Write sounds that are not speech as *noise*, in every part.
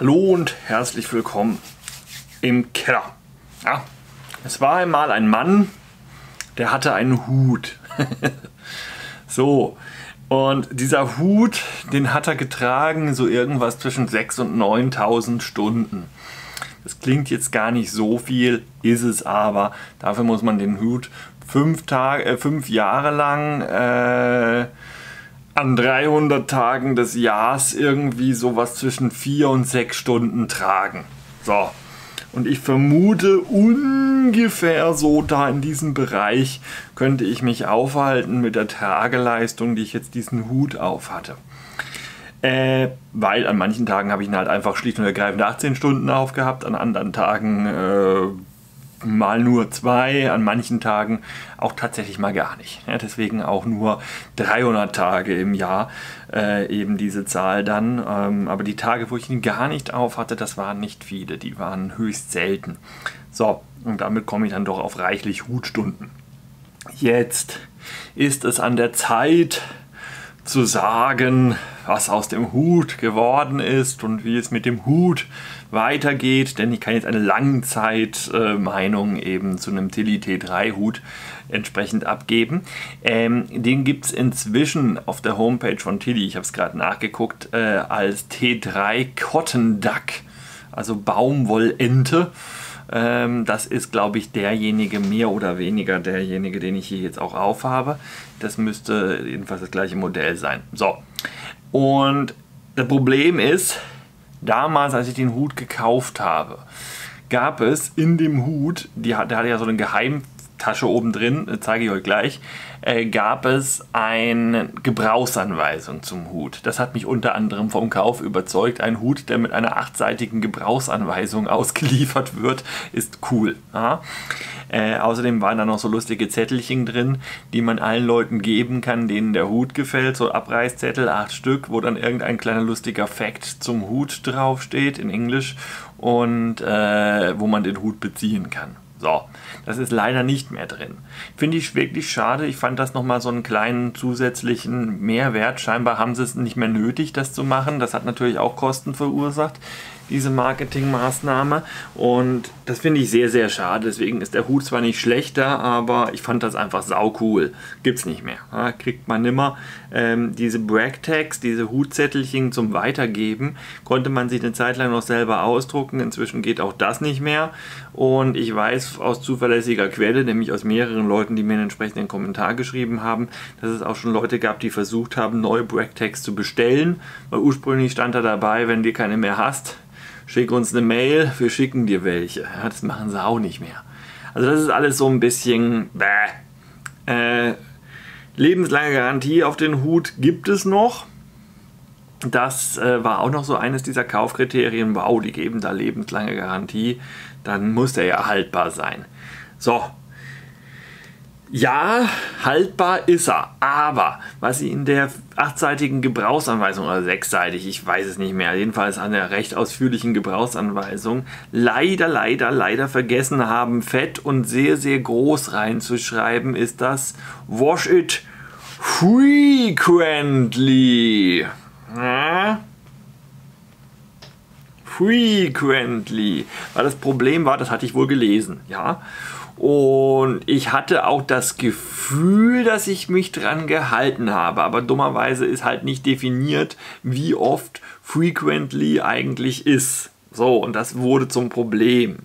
Hallo und herzlich willkommen im Keller. Ja, es war einmal ein Mann, der hatte einen Hut. *laughs* so, und dieser Hut, den hat er getragen, so irgendwas zwischen 6.000 und 9.000 Stunden. Das klingt jetzt gar nicht so viel, ist es aber. Dafür muss man den Hut fünf, Tage, äh, fünf Jahre lang äh, an 300 Tagen des Jahres irgendwie sowas zwischen 4 und 6 Stunden tragen. So. Und ich vermute, ungefähr so da in diesem Bereich könnte ich mich aufhalten mit der Trageleistung, die ich jetzt diesen Hut auf hatte. Äh, weil an manchen Tagen habe ich ihn halt einfach schlicht und ergreifend 18 Stunden aufgehabt, an anderen Tagen äh, mal nur zwei, an manchen Tagen auch tatsächlich mal gar nicht. Ja, deswegen auch nur 300 Tage im Jahr äh, eben diese Zahl dann. Ähm, aber die Tage, wo ich ihn gar nicht auf hatte, das waren nicht viele, die waren höchst selten. So, und damit komme ich dann doch auf reichlich Hutstunden. Jetzt ist es an der Zeit zu sagen, was aus dem Hut geworden ist und wie es mit dem Hut weitergeht, denn ich kann jetzt eine Langzeitmeinung äh, eben zu einem Tilly T3 Hut entsprechend abgeben. Ähm, den gibt es inzwischen auf der Homepage von Tilly, ich habe es gerade nachgeguckt, äh, als T3 Cotton Duck, also Baumwollente. Ähm, das ist, glaube ich, derjenige mehr oder weniger derjenige, den ich hier jetzt auch aufhabe. Das müsste jedenfalls das gleiche Modell sein. So, und das Problem ist, damals, als ich den Hut gekauft habe, gab es in dem Hut, die, der hatte ja so eine Geheimtasche oben drin, äh, zeige ich euch gleich, äh, gab es eine Gebrauchsanweisung zum Hut. Das hat mich unter anderem vom Kauf überzeugt. Ein Hut, der mit einer achtseitigen Gebrauchsanweisung *laughs* ausgeliefert wird, ist cool. Ja? Äh, außerdem waren da noch so lustige Zettelchen drin, die man allen Leuten geben kann, denen der Hut gefällt. So Abreißzettel, acht Stück, wo dann irgendein kleiner lustiger Fact zum Hut draufsteht in Englisch und äh, wo man den Hut beziehen kann. So, das ist leider nicht mehr drin. Finde ich wirklich schade. Ich fand das nochmal so einen kleinen zusätzlichen Mehrwert. Scheinbar haben sie es nicht mehr nötig, das zu machen. Das hat natürlich auch Kosten verursacht diese Marketingmaßnahme. Und das finde ich sehr, sehr schade. Deswegen ist der Hut zwar nicht schlechter, aber ich fand das einfach sau cool. Gibt's nicht mehr. Ja, kriegt man nimmer. Ähm, diese Bragtags, diese Hutzettelchen zum Weitergeben, konnte man sich eine Zeit lang noch selber ausdrucken. Inzwischen geht auch das nicht mehr. Und ich weiß aus zuverlässiger Quelle, nämlich aus mehreren Leuten, die mir einen entsprechenden Kommentar geschrieben haben, dass es auch schon Leute gab, die versucht haben, neue Bragtags zu bestellen. Weil ursprünglich stand da dabei, wenn du keine mehr hast, schick uns eine Mail, wir schicken dir welche. Ja, das machen sie auch nicht mehr. Also das ist alles so ein bisschen bäh. Äh, lebenslange Garantie auf den Hut gibt es noch. Das äh, war auch noch so eines dieser Kaufkriterien. Wow, die geben da lebenslange Garantie. Dann muss der ja haltbar sein. So, ja, haltbar ist er, aber was sie in der achtseitigen Gebrauchsanweisung oder sechsseitig, ich weiß es nicht mehr, jedenfalls an der recht ausführlichen Gebrauchsanweisung leider, leider, leider vergessen haben, fett und sehr, sehr groß reinzuschreiben, ist das Wash it frequently. Ja? Frequently. Weil das Problem war, das hatte ich wohl gelesen, ja. Und ich hatte auch das Gefühl, dass ich mich dran gehalten habe. Aber dummerweise ist halt nicht definiert, wie oft frequently eigentlich ist. So, und das wurde zum Problem.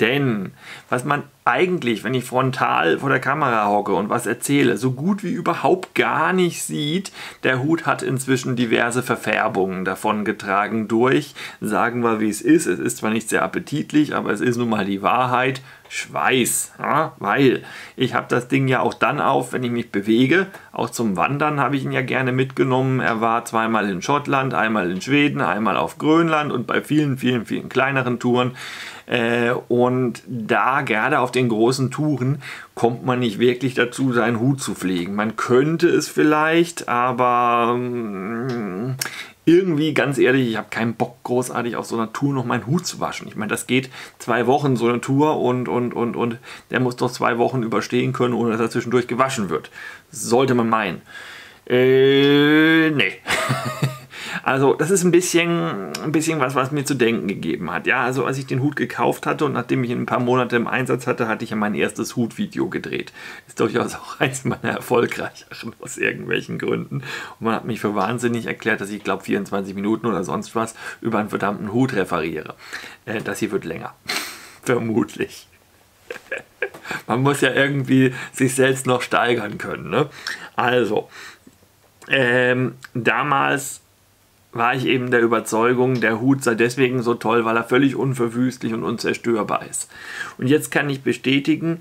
Denn was man eigentlich, wenn ich frontal vor der Kamera hocke und was erzähle, so gut wie überhaupt gar nicht sieht, der Hut hat inzwischen diverse Verfärbungen davon getragen durch. Sagen wir, wie es ist. Es ist zwar nicht sehr appetitlich, aber es ist nun mal die Wahrheit. Schweiß, ja, weil ich habe das Ding ja auch dann auf, wenn ich mich bewege. Auch zum Wandern habe ich ihn ja gerne mitgenommen. Er war zweimal in Schottland, einmal in Schweden, einmal auf Grönland und bei vielen, vielen, vielen kleineren Touren. Äh, und da gerade auf den großen Touren kommt man nicht wirklich dazu, seinen Hut zu pflegen. Man könnte es vielleicht, aber ähm, irgendwie, ganz ehrlich, ich habe keinen Bock großartig auf so einer Tour noch meinen Hut zu waschen. Ich meine, das geht zwei Wochen so eine Tour und, und, und, und der muss doch zwei Wochen überstehen können, ohne dass er zwischendurch gewaschen wird. Sollte man meinen. Äh, nee. *laughs* Also das ist ein bisschen, ein bisschen was, was mir zu denken gegeben hat. Ja, also als ich den Hut gekauft hatte und nachdem ich ihn ein paar Monate im Einsatz hatte, hatte ich ja mein erstes Hutvideo gedreht. Ist durchaus auch *laughs* eins meiner erfolgreicheren aus irgendwelchen Gründen. Und man hat mich für wahnsinnig erklärt, dass ich glaube 24 Minuten oder sonst was über einen verdammten Hut referiere. Äh, das hier wird länger. *laughs* Vermutlich. *laughs* man muss ja irgendwie sich selbst noch steigern können. Ne? Also, ähm, damals war ich eben der Überzeugung, der Hut sei deswegen so toll, weil er völlig unverwüstlich und unzerstörbar ist. Und jetzt kann ich bestätigen,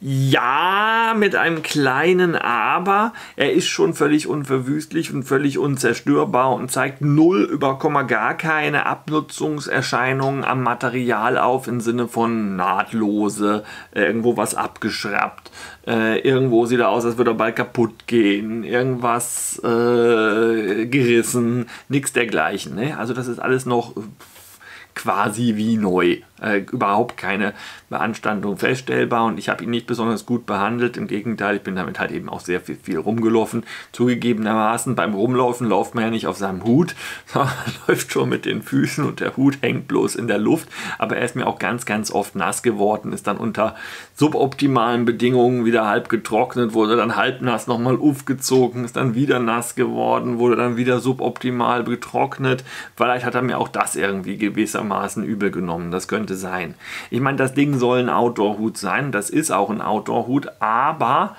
ja, mit einem kleinen Aber. Er ist schon völlig unverwüstlich und völlig unzerstörbar und zeigt null über Komma gar keine Abnutzungserscheinungen am Material auf im Sinne von nahtlose, irgendwo was abgeschraubt, äh, irgendwo sieht er aus, als würde er bald kaputt gehen, irgendwas äh, gerissen, nichts dergleichen. Ne? Also das ist alles noch quasi wie neu. Äh, überhaupt keine Beanstandung feststellbar und ich habe ihn nicht besonders gut behandelt. Im Gegenteil, ich bin damit halt eben auch sehr viel, viel rumgelaufen. Zugegebenermaßen, beim Rumlaufen läuft man ja nicht auf seinem Hut, *laughs* sondern läuft schon mit den Füßen und der Hut hängt bloß in der Luft. Aber er ist mir auch ganz, ganz oft nass geworden, ist dann unter suboptimalen Bedingungen wieder halb getrocknet, wurde dann halb nass nochmal aufgezogen, ist dann wieder nass geworden, wurde dann wieder suboptimal getrocknet. Vielleicht hat er mir auch das irgendwie gewissermaßen übel genommen. Das könnte sein. Ich meine, das Ding soll ein Outdoor-Hut sein. Das ist auch ein Outdoor-Hut, aber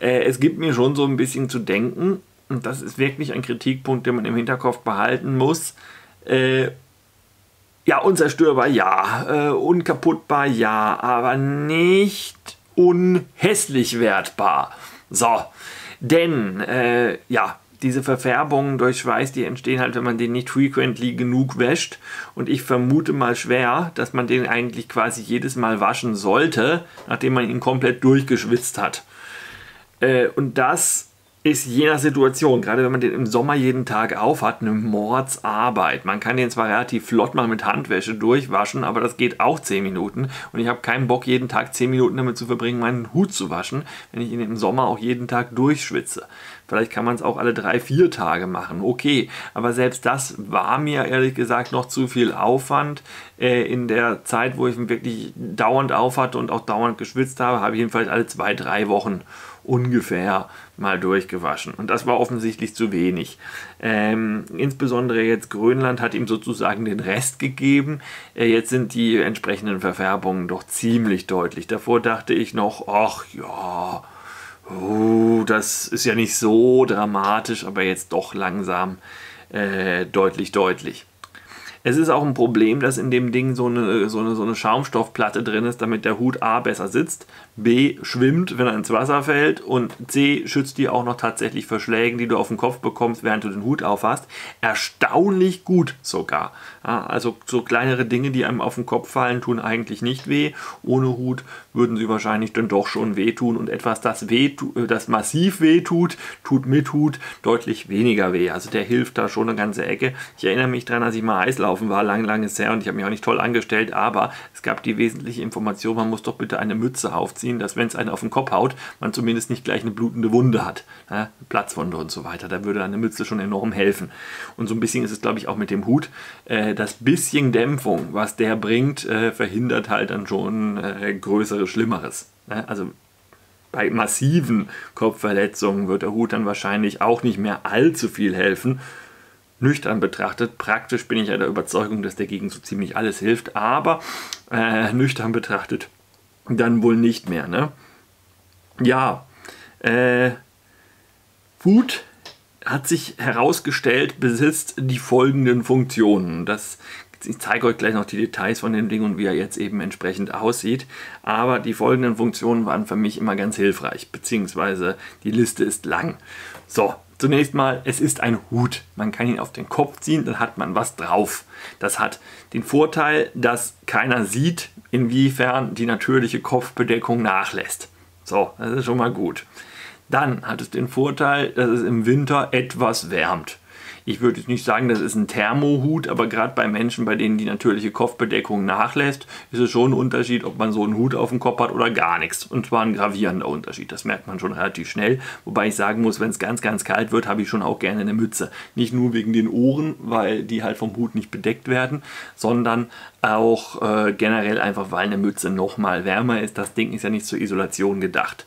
äh, es gibt mir schon so ein bisschen zu denken. Und das ist wirklich ein Kritikpunkt, den man im Hinterkopf behalten muss. Äh, ja, unzerstörbar, ja. Äh, unkaputtbar, ja. Aber nicht unhässlich wertbar. So. Denn, äh, ja, diese Verfärbungen durch Schweiß, die entstehen halt, wenn man den nicht frequently genug wäscht. Und ich vermute mal schwer, dass man den eigentlich quasi jedes Mal waschen sollte, nachdem man ihn komplett durchgeschwitzt hat. Äh, und das ist je nach Situation, gerade wenn man den im Sommer jeden Tag aufhat, eine Mordsarbeit. Man kann den zwar relativ flott mal mit Handwäsche durchwaschen, aber das geht auch 10 Minuten. Und ich habe keinen Bock, jeden Tag 10 Minuten damit zu verbringen, meinen Hut zu waschen, wenn ich ihn im Sommer auch jeden Tag durchschwitze. Vielleicht kann man es auch alle drei, vier Tage machen. Okay, aber selbst das war mir ehrlich gesagt noch zu viel Aufwand. Äh, in der Zeit, wo ich ihn wirklich dauernd aufhatte und auch dauernd geschwitzt habe, habe ich jedenfalls alle zwei, drei Wochen ungefähr mal durchgewaschen. Und das war offensichtlich zu wenig. Ähm, insbesondere jetzt Grönland hat ihm sozusagen den Rest gegeben. Äh, jetzt sind die entsprechenden Verfärbungen doch ziemlich deutlich. Davor dachte ich noch, ach ja, oh, das ist ja nicht so dramatisch, aber jetzt doch langsam äh, deutlich, deutlich. Es ist auch ein Problem, dass in dem Ding so eine, so, eine, so eine Schaumstoffplatte drin ist, damit der Hut A besser sitzt, B schwimmt, wenn er ins Wasser fällt und C schützt die auch noch tatsächlich vor Schlägen, die du auf den Kopf bekommst, während du den Hut aufhast. Erstaunlich gut sogar. Ja, also so kleinere Dinge, die einem auf den Kopf fallen, tun eigentlich nicht weh. Ohne Hut würden sie wahrscheinlich dann doch schon wehtun und etwas, das, weh, das massiv weh tut, tut mit Hut deutlich weniger weh. Also der hilft da schon eine ganze Ecke. Ich erinnere mich daran, als ich mal Eislaufen Laufen war, lang, langes her und ich habe mich auch nicht toll angestellt, aber es gab die wesentliche Information, man muss doch bitte eine Mütze aufziehen, dass wenn es einen auf den Kopf haut, man zumindest nicht gleich eine blutende Wunde hat, ja, Platzwunde und so weiter. Da würde eine Mütze schon enorm helfen. Und so ein bisschen ist es, glaube ich, auch mit dem Hut. Äh, das bisschen Dämpfung, was der bringt, äh, verhindert halt dann schon äh, größeres, Schlimmeres. Ja, also bei massiven Kopfverletzungen wird der Hut dann wahrscheinlich auch nicht mehr allzu viel helfen nüchtern betrachtet. Praktisch bin ich ja der Überzeugung, dass der gegen so ziemlich alles hilft, aber äh, nüchtern betrachtet dann wohl nicht mehr. Ne? Ja, äh, Wut hat sich herausgestellt, besitzt die folgenden Funktionen. Das, ich zeige euch gleich noch die Details von dem Ding und wie er jetzt eben entsprechend aussieht. Aber die folgenden Funktionen waren für mich immer ganz hilfreich, beziehungsweise die Liste ist lang. So, Zunächst mal, es ist ein Hut. Man kann ihn auf den Kopf ziehen, dann hat man was drauf. Das hat den Vorteil, dass keiner sieht, inwiefern die natürliche Kopfbedeckung nachlässt. So, das ist schon mal gut. Dann hat es den Vorteil, dass es im Winter etwas wärmt. Ich würde nicht sagen, das ist ein Thermohut, aber gerade bei Menschen, bei denen die natürliche Kopfbedeckung nachlässt, ist es schon ein Unterschied, ob man so einen Hut auf dem Kopf hat oder gar nichts. Und zwar ein gravierender Unterschied. Das merkt man schon relativ schnell. Wobei ich sagen muss, wenn es ganz, ganz kalt wird, habe ich schon auch gerne eine Mütze. Nicht nur wegen den Ohren, weil die halt vom Hut nicht bedeckt werden, sondern auch äh, generell einfach, weil eine Mütze nochmal wärmer ist. Das Ding ist ja nicht zur Isolation gedacht.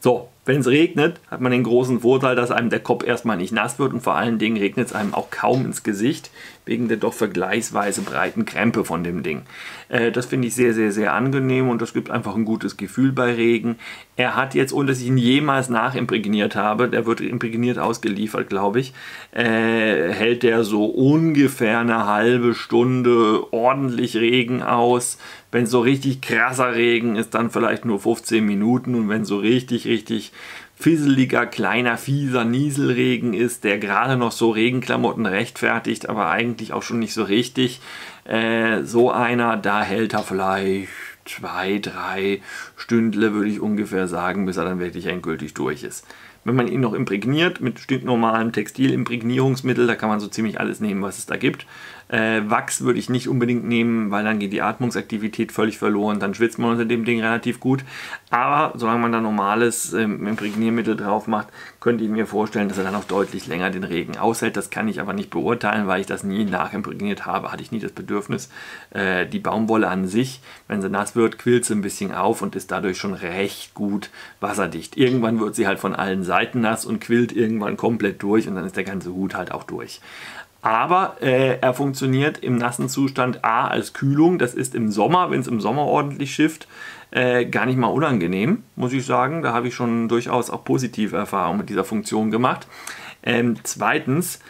So, wenn es regnet, hat man den großen Vorteil, dass einem der Kopf erstmal nicht nass wird und vor allen Dingen regnet es einem auch kaum ins Gesicht, wegen der doch vergleichsweise breiten Krempe von dem Ding. Äh, das finde ich sehr, sehr, sehr angenehm und das gibt einfach ein gutes Gefühl bei Regen. Er hat jetzt, ohne dass ich ihn jemals nachimprägniert habe, der wird imprägniert ausgeliefert, glaube ich, äh, hält der so ungefähr eine halbe Stunde ordentlich Regen aus. Wenn so richtig krasser Regen ist, dann vielleicht nur 15 Minuten und wenn so richtig, richtig fisseliger, kleiner, fieser Nieselregen ist, der gerade noch so Regenklamotten rechtfertigt, aber eigentlich auch schon nicht so richtig. Äh, so einer, da hält er vielleicht zwei, drei Stündle, würde ich ungefähr sagen, bis er dann wirklich endgültig durch ist. Wenn man ihn noch imprägniert mit stinknormalem Textilimprägnierungsmittel, da kann man so ziemlich alles nehmen, was es da gibt. Äh, Wachs würde ich nicht unbedingt nehmen, weil dann geht die Atmungsaktivität völlig verloren. Dann schwitzt man unter dem Ding relativ gut. Aber solange man da normales ähm, Imprägniermittel drauf macht, könnte ich mir vorstellen, dass er dann auch deutlich länger den Regen aushält. Das kann ich aber nicht beurteilen, weil ich das nie nachimprägniert habe. Hatte ich nie das Bedürfnis. Äh, die Baumwolle an sich, wenn sie nass wird, quillt sie ein bisschen auf und ist dadurch schon recht gut wasserdicht. Irgendwann wird sie halt von allen Seiten nass und quillt irgendwann komplett durch und dann ist der ganze Hut halt auch durch. Aber äh, er funktioniert im nassen Zustand A als Kühlung. Das ist im Sommer, wenn es im Sommer ordentlich schifft, äh, gar nicht mal unangenehm, muss ich sagen. Da habe ich schon durchaus auch positive Erfahrungen mit dieser Funktion gemacht. Ähm, zweitens,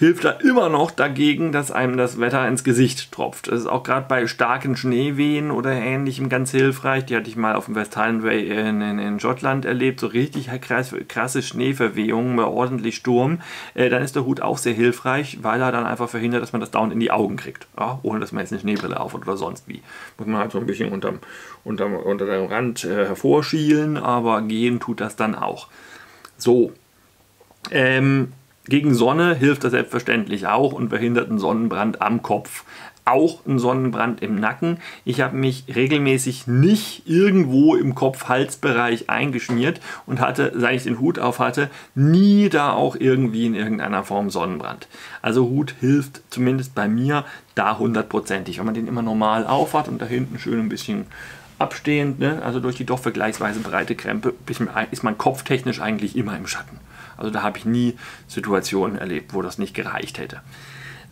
hilft er immer noch dagegen, dass einem das Wetter ins Gesicht tropft. Das ist auch gerade bei starken Schneewehen oder ähnlichem ganz hilfreich. Die hatte ich mal auf dem Westhalenway in, in, in Schottland erlebt. So richtig krasse Schneeverwehungen bei ordentlich Sturm. Äh, dann ist der Hut auch sehr hilfreich, weil er dann einfach verhindert, dass man das dauernd in die Augen kriegt. Ja? Ohne dass man jetzt eine Schneebrille auf oder sonst wie. Muss man halt so ein bisschen unterm, unterm, unter dem Rand äh, hervorschielen, aber gehen tut das dann auch. So. Ähm, gegen Sonne hilft das selbstverständlich auch und verhindert einen Sonnenbrand am Kopf. Auch einen Sonnenbrand im Nacken. Ich habe mich regelmäßig nicht irgendwo im Kopf-Halsbereich eingeschmiert und hatte, seit ich den Hut auf hatte, nie da auch irgendwie in irgendeiner Form Sonnenbrand. Also Hut hilft zumindest bei mir da hundertprozentig. Wenn man den immer normal aufhat und da hinten schön ein bisschen abstehend, ne? also durch die doch vergleichsweise breite Krempe, ist man kopftechnisch eigentlich immer im Schatten. Also da habe ich nie Situationen erlebt, wo das nicht gereicht hätte.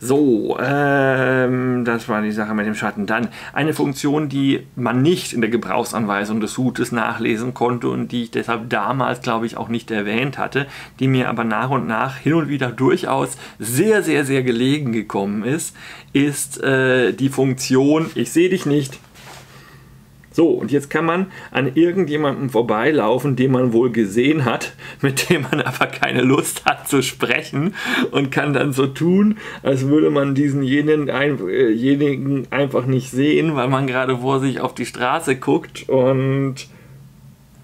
So, ähm, das war die Sache mit dem Schatten. Dann eine Funktion, die man nicht in der Gebrauchsanweisung des Hutes nachlesen konnte und die ich deshalb damals, glaube ich, auch nicht erwähnt hatte, die mir aber nach und nach hin und wieder durchaus sehr, sehr, sehr gelegen gekommen ist, ist äh, die Funktion, ich sehe dich nicht, so, und jetzt kann man an irgendjemandem vorbeilaufen, den man wohl gesehen hat, *laughs* mit dem man aber keine Lust hat zu sprechen und kann dann so tun, als würde man diesenjenigen äh, einfach nicht sehen, weil man gerade vor sich auf die Straße guckt und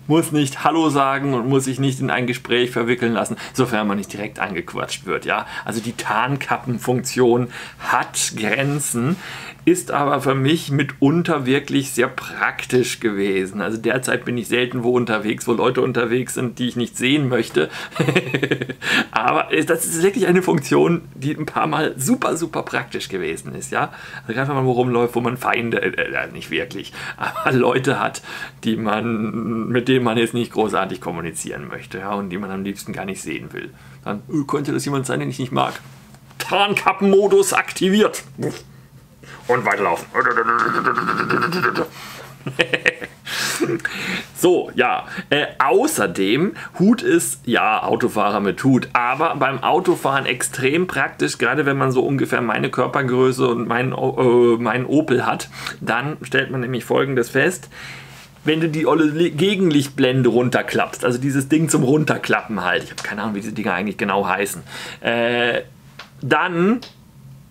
muss nicht Hallo sagen und muss sich nicht in ein Gespräch verwickeln lassen, sofern man nicht direkt angequatscht wird. Ja? Also die Tarnkappenfunktion hat Grenzen, ist aber für mich mitunter wirklich sehr praktisch gewesen. Also derzeit bin ich selten wo unterwegs, wo Leute unterwegs sind, die ich nicht sehen möchte. *laughs* aber das ist wirklich eine Funktion, die ein paar Mal super, super praktisch gewesen ist. Ja? Also wenn man wo rumläuft, wo man Feinde, äh, äh, nicht wirklich, *laughs* aber Leute hat, die man, mit denen man jetzt nicht großartig kommunizieren möchte ja, und die man am liebsten gar nicht sehen will. Dann äh, könnte das jemand sein, den ich nicht mag. Tarnkappenmodus aktiviert. Und weiterlaufen. *laughs* so, ja. Äh, außerdem, Hut ist, ja, Autofahrer mit Hut, aber beim Autofahren extrem praktisch, gerade wenn man so ungefähr meine Körpergröße und meinen, äh, meinen Opel hat, dann stellt man nämlich folgendes fest wenn du die olle Gegenlichtblende runterklappst, also dieses Ding zum Runterklappen halt, ich habe keine Ahnung, wie diese Dinger eigentlich genau heißen, äh, dann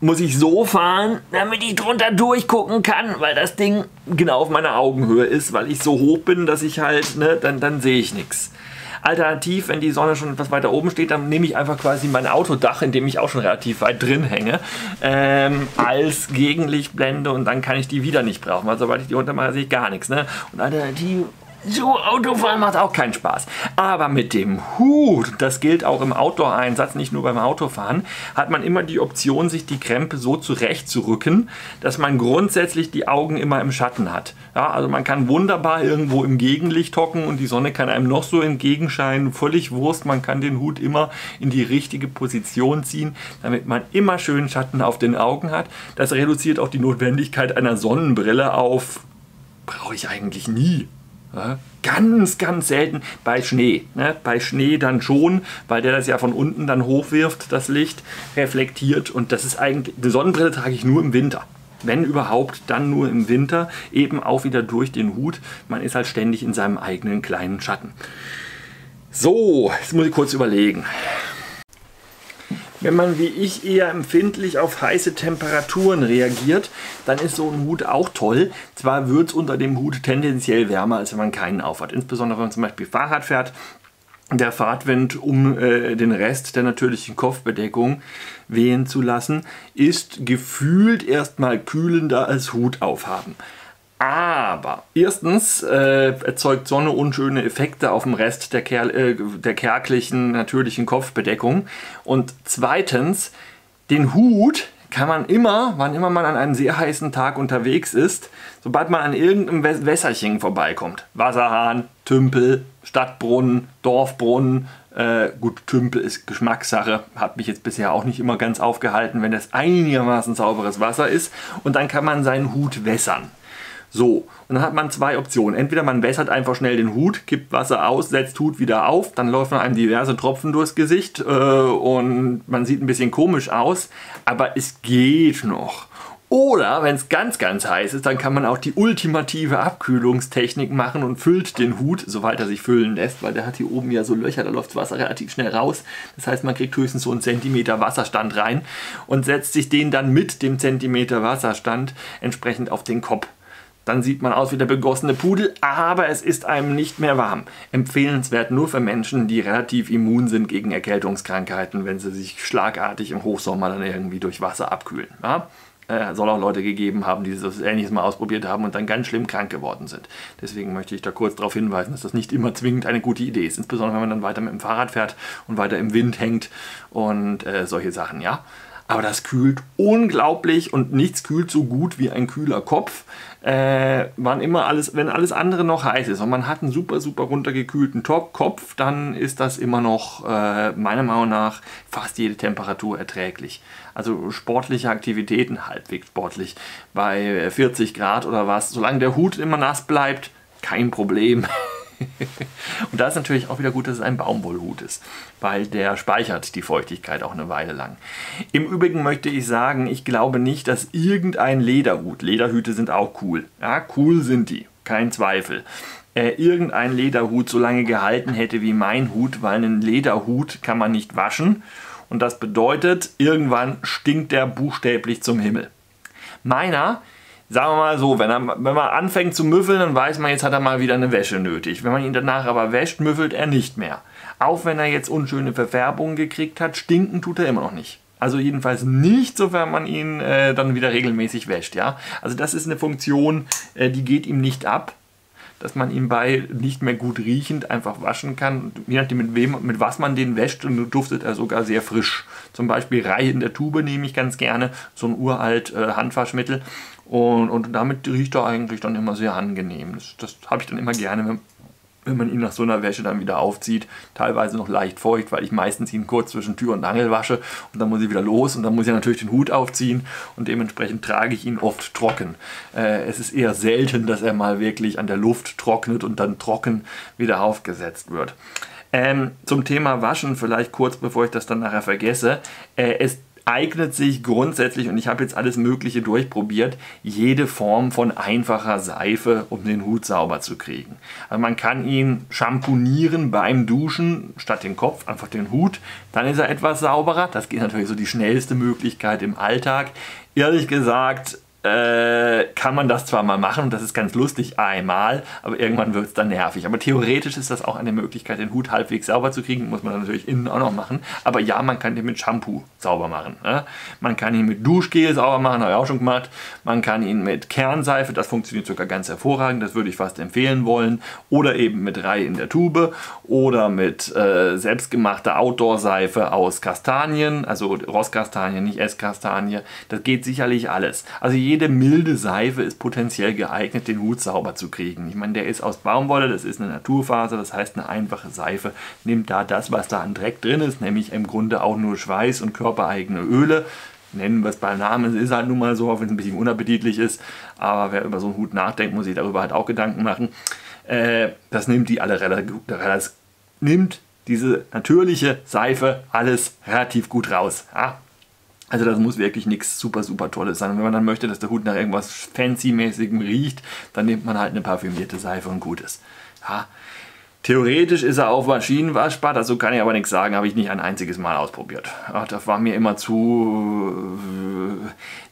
muss ich so fahren, damit ich drunter durchgucken kann, weil das Ding genau auf meiner Augenhöhe ist, weil ich so hoch bin, dass ich halt, ne, dann, dann sehe ich nichts. Alternativ, wenn die Sonne schon etwas weiter oben steht, dann nehme ich einfach quasi mein Autodach, in dem ich auch schon relativ weit drin hänge, ähm, als Gegenlichtblende und dann kann ich die wieder nicht brauchen, weil sobald ich die runtermache, sehe ich gar nichts. Ne? Und alternativ so, Autofahren macht auch keinen Spaß. Aber mit dem Hut, das gilt auch im Outdoor-Einsatz, nicht nur beim Autofahren, hat man immer die Option, sich die Krempe so zurechtzurücken, dass man grundsätzlich die Augen immer im Schatten hat. Ja, also man kann wunderbar irgendwo im Gegenlicht hocken und die Sonne kann einem noch so entgegenscheinen. Völlig Wurst, man kann den Hut immer in die richtige Position ziehen, damit man immer schön Schatten auf den Augen hat. Das reduziert auch die Notwendigkeit einer Sonnenbrille auf. Brauche ich eigentlich nie. Ja, ganz, ganz selten bei Schnee. Ne? Bei Schnee dann schon, weil der das ja von unten dann hochwirft, das Licht, reflektiert. Und das ist eigentlich, die Sonnenbrille trage ich nur im Winter. Wenn überhaupt, dann nur im Winter, eben auch wieder durch den Hut. Man ist halt ständig in seinem eigenen kleinen Schatten. So, jetzt muss ich kurz überlegen. Wenn man wie ich eher empfindlich auf heiße Temperaturen reagiert, dann ist so ein Hut auch toll. Zwar wird es unter dem Hut tendenziell wärmer, als wenn man keinen aufhat. Insbesondere wenn man zum Beispiel Fahrrad fährt. Der Fahrtwind, um äh, den Rest der natürlichen Kopfbedeckung wehen zu lassen, ist gefühlt erstmal kühlender als Hut aufhaben. Aber erstens äh, erzeugt Sonne unschöne Effekte auf dem Rest der, Kerl, äh, der kärglichen, natürlichen Kopfbedeckung. Und zweitens, den Hut kann man immer, wann immer man an einem sehr heißen Tag unterwegs ist, sobald man an irgendeinem Wässerchen vorbeikommt, Wasserhahn, Tümpel, Stadtbrunnen, Dorfbrunnen, äh, gut, Tümpel ist Geschmackssache, hat mich jetzt bisher auch nicht immer ganz aufgehalten, wenn das einigermaßen sauberes Wasser ist. Und dann kann man seinen Hut wässern. So, und dann hat man zwei Optionen. Entweder man wässert einfach schnell den Hut, kippt Wasser aus, setzt Hut wieder auf, dann laufen einem diverse Tropfen durchs Gesicht äh, und man sieht ein bisschen komisch aus, aber es geht noch. Oder wenn es ganz, ganz heiß ist, dann kann man auch die ultimative Abkühlungstechnik machen und füllt den Hut, soweit er sich füllen lässt, weil der hat hier oben ja so Löcher, da läuft Wasser relativ schnell raus. Das heißt, man kriegt höchstens so einen Zentimeter Wasserstand rein und setzt sich den dann mit dem Zentimeter Wasserstand entsprechend auf den Kopf. Dann sieht man aus wie der begossene Pudel, aber es ist einem nicht mehr warm. Empfehlenswert nur für Menschen, die relativ immun sind gegen Erkältungskrankheiten, wenn sie sich schlagartig im Hochsommer dann irgendwie durch Wasser abkühlen. Ja? Äh, soll auch Leute gegeben haben, die das ähnliches mal ausprobiert haben und dann ganz schlimm krank geworden sind. Deswegen möchte ich da kurz darauf hinweisen, dass das nicht immer zwingend eine gute Idee ist. Insbesondere wenn man dann weiter mit dem Fahrrad fährt und weiter im Wind hängt und äh, solche Sachen, ja aber das kühlt unglaublich und nichts kühlt so gut wie ein kühler Kopf. Äh, wann immer alles, wenn alles andere noch heiß ist und man hat einen super, super runtergekühlten Top Kopf, dann ist das immer noch äh, meiner Meinung nach fast jede Temperatur erträglich. Also sportliche Aktivitäten, halbwegs sportlich, bei 40 Grad oder was, solange der Hut immer nass bleibt, kein Problem. *laughs* *laughs* und da ist natürlich auch wieder gut, dass es ein Baumwollhut ist, weil der speichert die Feuchtigkeit auch eine Weile lang. Im Übrigen möchte ich sagen, ich glaube nicht, dass irgendein Lederhut, Lederhüte sind auch cool, ja, cool sind die, kein Zweifel, äh, irgendein Lederhut so lange gehalten hätte wie mein Hut, weil einen Lederhut kann man nicht waschen und das bedeutet, irgendwann stinkt der buchstäblich zum Himmel. Meiner sagen wir mal so, wenn, er, wenn man anfängt zu müffeln, dann weiß man, jetzt hat er mal wieder eine Wäsche nötig. Wenn man ihn danach aber wäscht, müffelt er nicht mehr. Auch wenn er jetzt unschöne Verfärbungen gekriegt hat, stinken tut er immer noch nicht. Also jedenfalls nicht, sofern man ihn äh, dann wieder regelmäßig wäscht. Ja? Also das ist eine Funktion, äh, die geht ihm nicht ab dass man ihn bei nicht mehr gut riechend einfach waschen kann. Je nachdem, mit, wem, mit was man den wäscht, duftet er sogar sehr frisch. Zum Beispiel Rei in der Tube nehme ich ganz gerne, so ein uralt äh, Handwaschmittel. Und, und damit riecht er eigentlich dann immer sehr angenehm. Das, das habe ich dann immer gerne, wenn man ihn nach so einer Wäsche dann wieder aufzieht, teilweise noch leicht feucht, weil ich meistens ihn kurz zwischen Tür und Angel wasche und dann muss ich wieder los und dann muss ich natürlich den Hut aufziehen und dementsprechend trage ich ihn oft trocken. Äh, es ist eher selten, dass er mal wirklich an der Luft trocknet und dann trocken wieder aufgesetzt wird. Ähm, zum Thema Waschen vielleicht kurz, bevor ich das dann nachher vergesse. Äh, es eignet sich grundsätzlich, und ich habe jetzt alles Mögliche durchprobiert, jede Form von einfacher Seife, um den Hut sauber zu kriegen. Also man kann ihn shampoonieren beim Duschen, statt den Kopf, einfach den Hut. Dann ist er etwas sauberer. Das geht natürlich so die schnellste Möglichkeit im Alltag. Ehrlich gesagt, äh, kann man das zwar mal machen und das ist ganz lustig einmal, aber irgendwann wird es dann nervig. Aber theoretisch ist das auch eine Möglichkeit, den Hut halbwegs sauber zu kriegen. Muss man natürlich innen auch noch machen. Aber ja, man kann den mit Shampoo sauber machen. Ne? Man kann ihn mit Duschgel sauber machen, habe ich auch schon gemacht. Man kann ihn mit Kernseife, das funktioniert sogar ganz hervorragend, das würde ich fast empfehlen wollen. Oder eben mit Rei in der Tube oder mit äh, selbstgemachter Outdoor-Seife aus Kastanien, also Rosskastanien, nicht Esskastanie. Das geht sicherlich alles. Also jede milde Seife ist potenziell geeignet, den Hut sauber zu kriegen. Ich meine, der ist aus Baumwolle, das ist eine Naturfaser, das heißt eine einfache Seife nimmt da das, was da an Dreck drin ist, nämlich im Grunde auch nur Schweiß und körpereigene Öle, nennen wir es beim Namen, es ist halt nun mal so, auch wenn es ein bisschen unappetitlich ist, aber wer über so einen Hut nachdenkt, muss sich darüber halt auch Gedanken machen. Äh, das nimmt die alle relativ, das nimmt diese natürliche Seife alles relativ gut raus. Ja? Also das muss wirklich nichts super, super Tolles sein. Und wenn man dann möchte, dass der Hut nach irgendwas Fancy-mäßigem riecht, dann nimmt man halt eine parfümierte Seife und gut ist. Ja, Theoretisch ist er auch maschinenwaschbar, dazu kann ich aber nichts sagen, habe ich nicht ein einziges Mal ausprobiert. Ach, das war mir immer zu...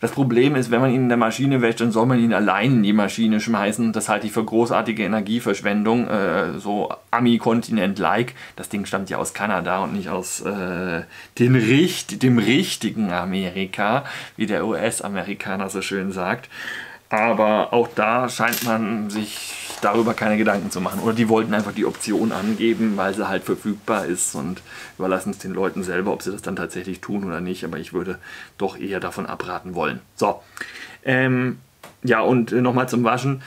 Das Problem ist, wenn man ihn in der Maschine wäscht, dann soll man ihn allein in die Maschine schmeißen. Das halte ich für großartige Energieverschwendung, äh, so Ami-Kontinent-like. Das Ding stammt ja aus Kanada und nicht aus äh, den Richt dem richtigen Amerika, wie der US-Amerikaner so schön sagt. Aber auch da scheint man sich darüber keine Gedanken zu machen. Oder die wollten einfach die Option angeben, weil sie halt verfügbar ist und überlassen es den Leuten selber, ob sie das dann tatsächlich tun oder nicht. Aber ich würde doch eher davon abraten wollen. So. Ähm, ja, und nochmal zum Waschen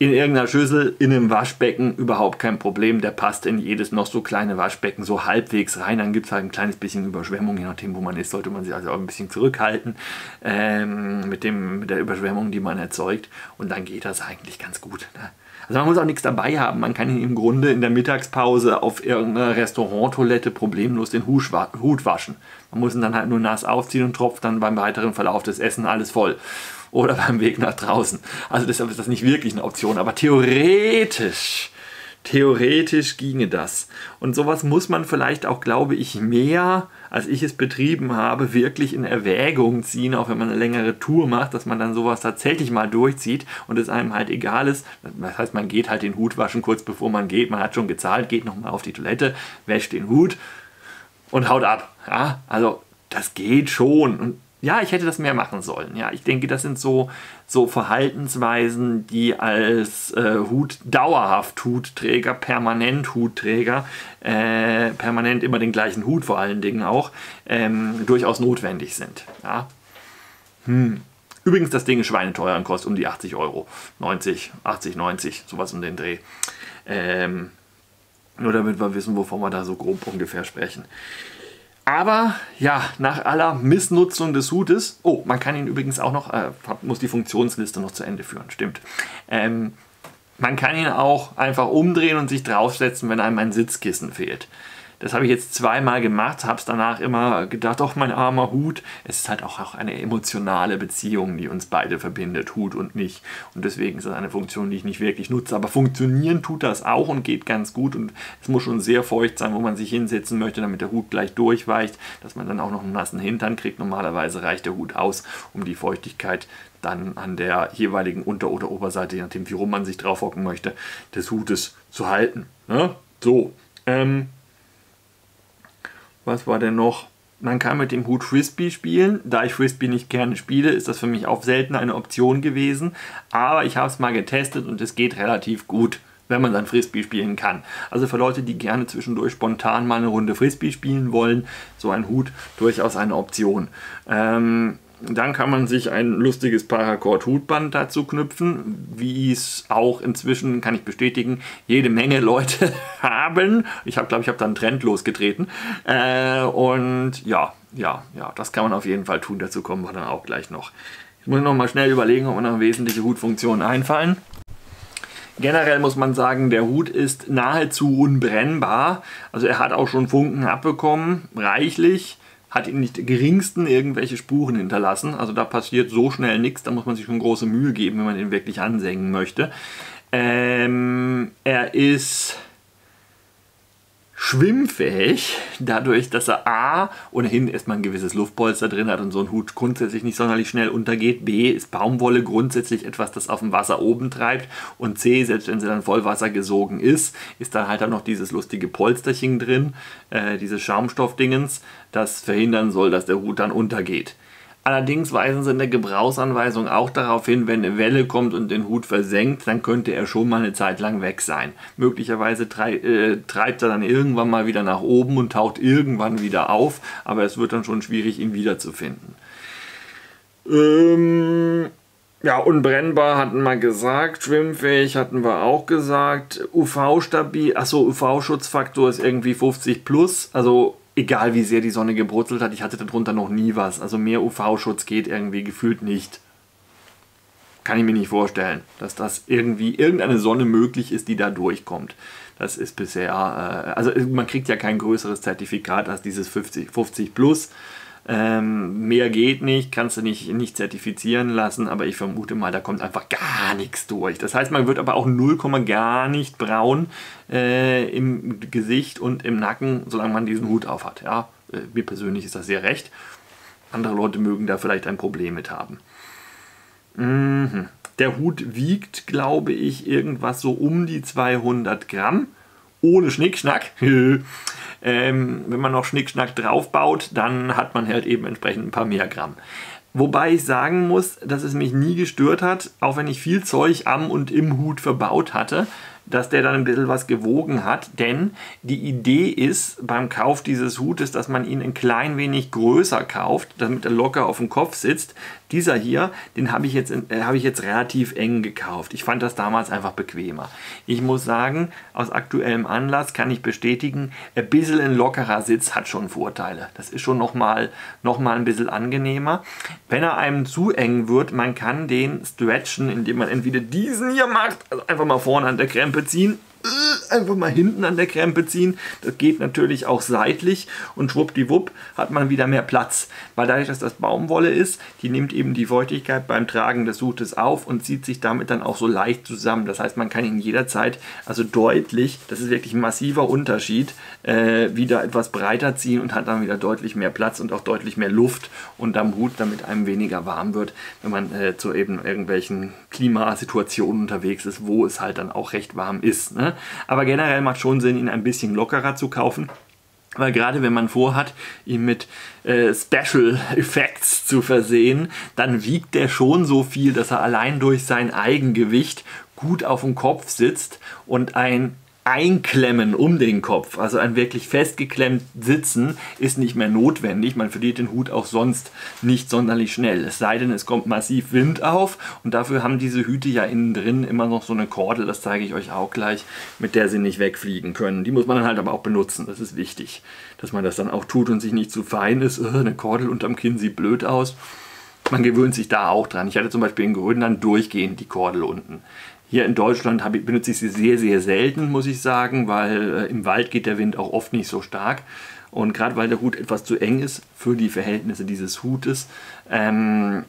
in irgendeiner Schüssel, in einem Waschbecken, überhaupt kein Problem. Der passt in jedes noch so kleine Waschbecken so halbwegs rein. Dann gibt es halt ein kleines bisschen Überschwemmung, je nachdem, wo man ist, sollte man sich also auch ein bisschen zurückhalten ähm, mit, dem, mit der Überschwemmung, die man erzeugt. Und dann geht das eigentlich ganz gut. Ne? Also man muss auch nichts dabei haben. Man kann im Grunde in der Mittagspause auf irgendeiner Restauranttoilette problemlos den Hut waschen. Man muss ihn dann halt nur nass aufziehen und tropft dann beim weiteren Verlauf des Essen alles voll oder beim Weg nach draußen. Also deshalb ist das nicht wirklich eine Option, aber theoretisch, theoretisch ginge das. Und sowas muss man vielleicht auch, glaube ich, mehr, als ich es betrieben habe, wirklich in Erwägung ziehen, auch wenn man eine längere Tour macht, dass man dann sowas tatsächlich mal durchzieht und es einem halt egal ist. Das heißt, man geht halt den Hut waschen kurz bevor man geht, man hat schon gezahlt, geht nochmal auf die Toilette, wäscht den Hut und haut ab. Ja, also das geht schon. Und ja, ich hätte das mehr machen sollen. Ja, ich denke, das sind so, so Verhaltensweisen, die als äh, Hut, dauerhaft Hutträger, permanent Hutträger, äh, permanent immer den gleichen Hut vor allen Dingen auch, ähm, durchaus notwendig sind. Ja. Hm. Übrigens, das Ding ist schweineteuer und kostet um die 80 Euro. 90, 80, 90, sowas um den Dreh. Ähm, nur damit wir wissen, wovon wir da so grob ungefähr sprechen. Aber ja, nach aller Missnutzung des Hutes, oh, man kann ihn übrigens auch noch, äh, muss die Funktionsliste noch zu Ende führen, stimmt. Ähm, man kann ihn auch einfach umdrehen und sich draufsetzen, wenn einem ein Sitzkissen fehlt. Das habe ich jetzt zweimal gemacht, habe es danach immer gedacht, doch mein armer Hut. Es ist halt auch, auch eine emotionale Beziehung, die uns beide verbindet, Hut und mich. Und deswegen ist das eine Funktion, die ich nicht wirklich nutze. Aber funktionieren tut das auch und geht ganz gut. Und es muss schon sehr feucht sein, wo man sich hinsetzen möchte, damit der Hut gleich durchweicht, dass man dann auch noch einen nassen Hintern kriegt. Normalerweise reicht der Hut aus, um die Feuchtigkeit dann an der jeweiligen Unter- oder Oberseite, je nachdem, wie rum man sich drauf hocken möchte, des Hutes zu halten. Ne? So, ähm, was war denn noch? Man kann mit dem Hut Frisbee spielen. Da ich Frisbee nicht gerne spiele, ist das für mich auch selten eine Option gewesen. Aber ich habe es mal getestet und es geht relativ gut, wenn man dann Frisbee spielen kann. Also für Leute, die gerne zwischendurch spontan mal eine Runde Frisbee spielen wollen, so ein Hut durchaus eine Option. Ähm, dann kann man sich ein lustiges Paracord-Hutband dazu knüpfen, wie es auch inzwischen, kann ich bestätigen, jede Menge *laughs* Leute haben. Ich habe, glaube ich, habe da einen Trend losgetreten. Äh, und ja, ja, ja, das kann man auf jeden Fall tun. Dazu kommen wir dann auch gleich noch. Ich muss noch mal schnell überlegen, ob mir noch wesentliche Hutfunktionen einfallen. Generell muss man sagen, der Hut ist nahezu unbrennbar. Also er hat auch schon Funken abbekommen, reichlich hat ihm nicht geringsten irgendwelche Spuren hinterlassen. Also da passiert so schnell nichts, da muss man sich schon große Mühe geben, wenn man ihn wirklich ansengen möchte. Ähm, er ist schwimmfähig, dadurch, dass er A, ohnehin erstmal ein gewisses Luftpolster drin hat und so ein Hut grundsätzlich nicht sonderlich schnell untergeht. B, ist Baumwolle grundsätzlich etwas, das auf dem Wasser oben treibt. Und C, selbst wenn sie dann voll Wasser gesogen ist, ist dann halt auch noch dieses lustige Polsterchen drin, äh, dieses Schaumstoffdingens, das verhindern soll, dass der Hut dann untergeht. Allerdings weisen sie in der Gebrauchsanweisung auch darauf hin, wenn eine Welle kommt und den Hut versenkt, dann könnte er schon mal eine Zeit lang weg sein. Möglicherweise trei äh, treibt er dann irgendwann mal wieder nach oben und taucht irgendwann wieder auf, aber es wird dann schon schwierig, ihn wiederzufinden. Ähm, ja, unbrennbar hatten wir gesagt, schwimmfähig hatten wir auch gesagt, UV-stabil, achso, UV-Schutzfaktor ist irgendwie 50 plus, also egal wie sehr die Sonne gebrutzelt hat, ich hatte darunter noch nie was. Also mehr UV-Schutz geht irgendwie gefühlt nicht. Kann ich mir nicht vorstellen, dass das irgendwie irgendeine Sonne möglich ist, die da durchkommt. Das ist bisher, äh, also man kriegt ja kein größeres Zertifikat als dieses 50, 50 plus. Ähm, mehr geht nicht, kannst du nicht, nicht zertifizieren lassen, aber ich vermute mal, da kommt einfach gar nichts durch. Das heißt, man wird aber auch 0, gar nicht braun äh, im Gesicht und im Nacken, solange man diesen Hut auf hat. Ja? Äh, mir persönlich ist das sehr recht. Andere Leute mögen da vielleicht ein Problem mit haben. Mhm. Der Hut wiegt, glaube ich, irgendwas so um die 200 Gramm. Ohne Schnickschnack. *laughs* Ähm, wenn man noch Schnickschnack draufbaut, dann hat man halt eben entsprechend ein paar mehr Gramm. Wobei ich sagen muss, dass es mich nie gestört hat, auch wenn ich viel Zeug am und im Hut verbaut hatte, dass der dann ein bisschen was gewogen hat, denn die Idee ist beim Kauf dieses Hutes, dass man ihn ein klein wenig größer kauft, damit er locker auf dem Kopf sitzt. Dieser hier, den habe ich, jetzt, äh, hab ich jetzt relativ eng gekauft. Ich fand das damals einfach bequemer. Ich muss sagen, aus aktuellem Anlass kann ich bestätigen, ein bisschen ein lockerer Sitz hat schon Vorteile. Das ist schon nochmal noch mal ein bisschen angenehmer. Wenn er einem zu eng wird, man kann den stretchen, indem man entweder diesen hier macht, also einfach mal vorne an der Krempe ziehen, einfach mal hinten an der Krempe ziehen. Das geht natürlich auch seitlich und schwuppdiwupp hat man wieder mehr Platz. Weil dadurch, dass das Baumwolle ist, die nimmt eben die Feuchtigkeit beim Tragen des Hutes auf und zieht sich damit dann auch so leicht zusammen. Das heißt, man kann ihn jederzeit, also deutlich, das ist wirklich ein massiver Unterschied, äh, wieder etwas breiter ziehen und hat dann wieder deutlich mehr Platz und auch deutlich mehr Luft unterm Hut, damit einem weniger warm wird, wenn man äh, zu eben irgendwelchen Klimasituationen unterwegs ist, wo es halt dann auch recht warm ist. Ne? Aber generell macht schon Sinn, ihn ein bisschen lockerer zu kaufen. Weil gerade wenn man vorhat, ihn mit äh, Special Effects zu versehen, dann wiegt der schon so viel, dass er allein durch sein Eigengewicht gut auf dem Kopf sitzt und ein Einklemmen um den Kopf, also ein wirklich festgeklemmt Sitzen, ist nicht mehr notwendig. Man verliert den Hut auch sonst nicht sonderlich schnell. Es sei denn, es kommt massiv Wind auf und dafür haben diese Hüte ja innen drin immer noch so eine Kordel, das zeige ich euch auch gleich, mit der sie nicht wegfliegen können. Die muss man dann halt aber auch benutzen, das ist wichtig, dass man das dann auch tut und sich nicht zu fein ist. Äh, eine Kordel unterm Kinn sieht blöd aus. Man gewöhnt sich da auch dran. Ich hatte zum Beispiel in Grönland durchgehend die Kordel unten. Hier in Deutschland ich, benutze ich sie sehr, sehr selten, muss ich sagen, weil äh, im Wald geht der Wind auch oft nicht so stark. Und gerade weil der Hut etwas zu eng ist für die Verhältnisse dieses Hutes, ähm,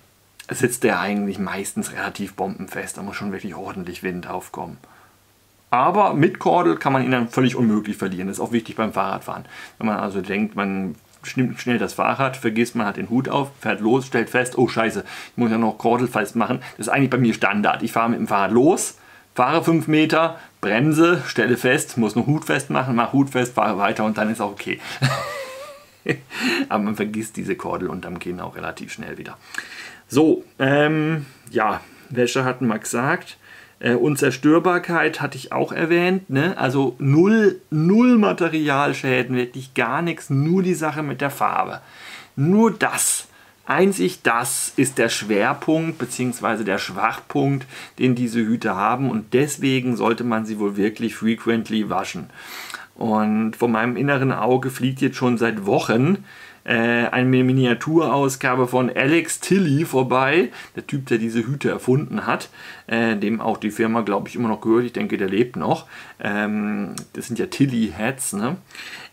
sitzt der eigentlich meistens relativ bombenfest. Da muss schon wirklich ordentlich Wind aufkommen. Aber mit Kordel kann man ihn dann völlig unmöglich verlieren. Das ist auch wichtig beim Fahrradfahren. Wenn man also denkt, man nimmt schnell das Fahrrad, vergisst, man hat den Hut auf, fährt los, stellt fest, oh scheiße, ich muss ja noch Kordel machen. Das ist eigentlich bei mir Standard. Ich fahre mit dem Fahrrad los, fahre 5 Meter, bremse, stelle fest, muss noch Hut festmachen, mache Hut fest, fahre weiter und dann ist auch okay. *laughs* Aber man vergisst diese Kordel unterm Kinn auch relativ schnell wieder. So, ähm, ja, Wäsche hatten wir gesagt. Äh, Unzerstörbarkeit hatte ich auch erwähnt, ne? also null, null Materialschäden, wirklich gar nichts, nur die Sache mit der Farbe. Nur das, einzig das ist der Schwerpunkt bzw. der Schwachpunkt, den diese Hüte haben und deswegen sollte man sie wohl wirklich frequently waschen. Und von meinem inneren Auge fliegt jetzt schon seit Wochen eine Miniaturausgabe von Alex Tilly vorbei, der Typ, der diese Hüte erfunden hat, äh, dem auch die Firma, glaube ich, immer noch gehört. Ich denke, der lebt noch. Ähm, das sind ja Tilly Hats. Ne?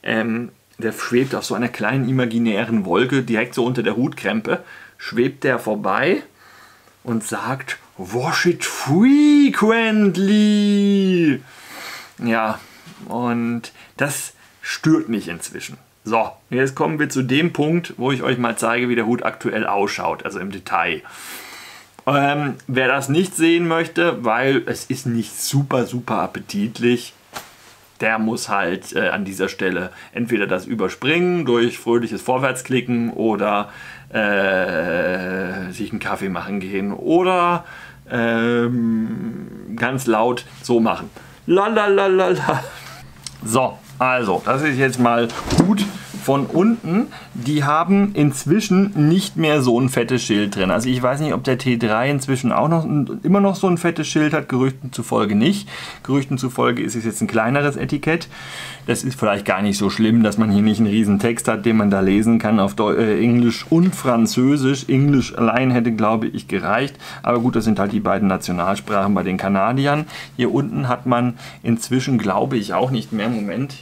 Ähm, der schwebt auf so einer kleinen imaginären Wolke direkt so unter der Hutkrempe. Schwebt der vorbei und sagt, Wash it frequently. Ja, und das stört mich inzwischen. So, jetzt kommen wir zu dem Punkt, wo ich euch mal zeige, wie der Hut aktuell ausschaut, also im Detail. Ähm, wer das nicht sehen möchte, weil es ist nicht super, super appetitlich, der muss halt äh, an dieser Stelle entweder das überspringen durch fröhliches Vorwärtsklicken oder äh, sich einen Kaffee machen gehen oder ähm, ganz laut so machen. Lalalala. So, also, das ist jetzt mal gut von unten, die haben inzwischen nicht mehr so ein fettes Schild drin. Also ich weiß nicht, ob der T3 inzwischen auch noch immer noch so ein fettes Schild hat, Gerüchten zufolge nicht. Gerüchten zufolge ist es jetzt ein kleineres Etikett. Das ist vielleicht gar nicht so schlimm, dass man hier nicht einen riesen Text hat, den man da lesen kann auf Deu äh, Englisch und Französisch. Englisch allein hätte, glaube ich, gereicht. Aber gut, das sind halt die beiden Nationalsprachen bei den Kanadiern. Hier unten hat man inzwischen, glaube ich, auch nicht mehr. Moment,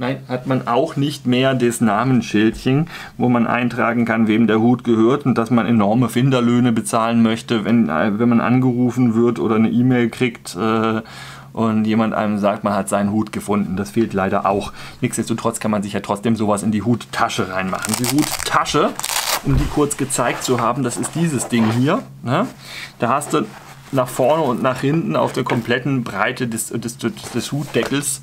Nein, hat man auch nicht mehr das Namensschildchen, wo man eintragen kann, wem der Hut gehört und dass man enorme Finderlöhne bezahlen möchte, wenn, äh, wenn man angerufen wird oder eine E-Mail kriegt äh, und jemand einem sagt, man hat seinen Hut gefunden. Das fehlt leider auch. Nichtsdestotrotz kann man sich ja trotzdem sowas in die Huttasche reinmachen. Die Huttasche, um die kurz gezeigt zu haben, das ist dieses Ding hier. Ne? Da hast du nach vorne und nach hinten auf der kompletten Breite des, des, des, des Hutdeckels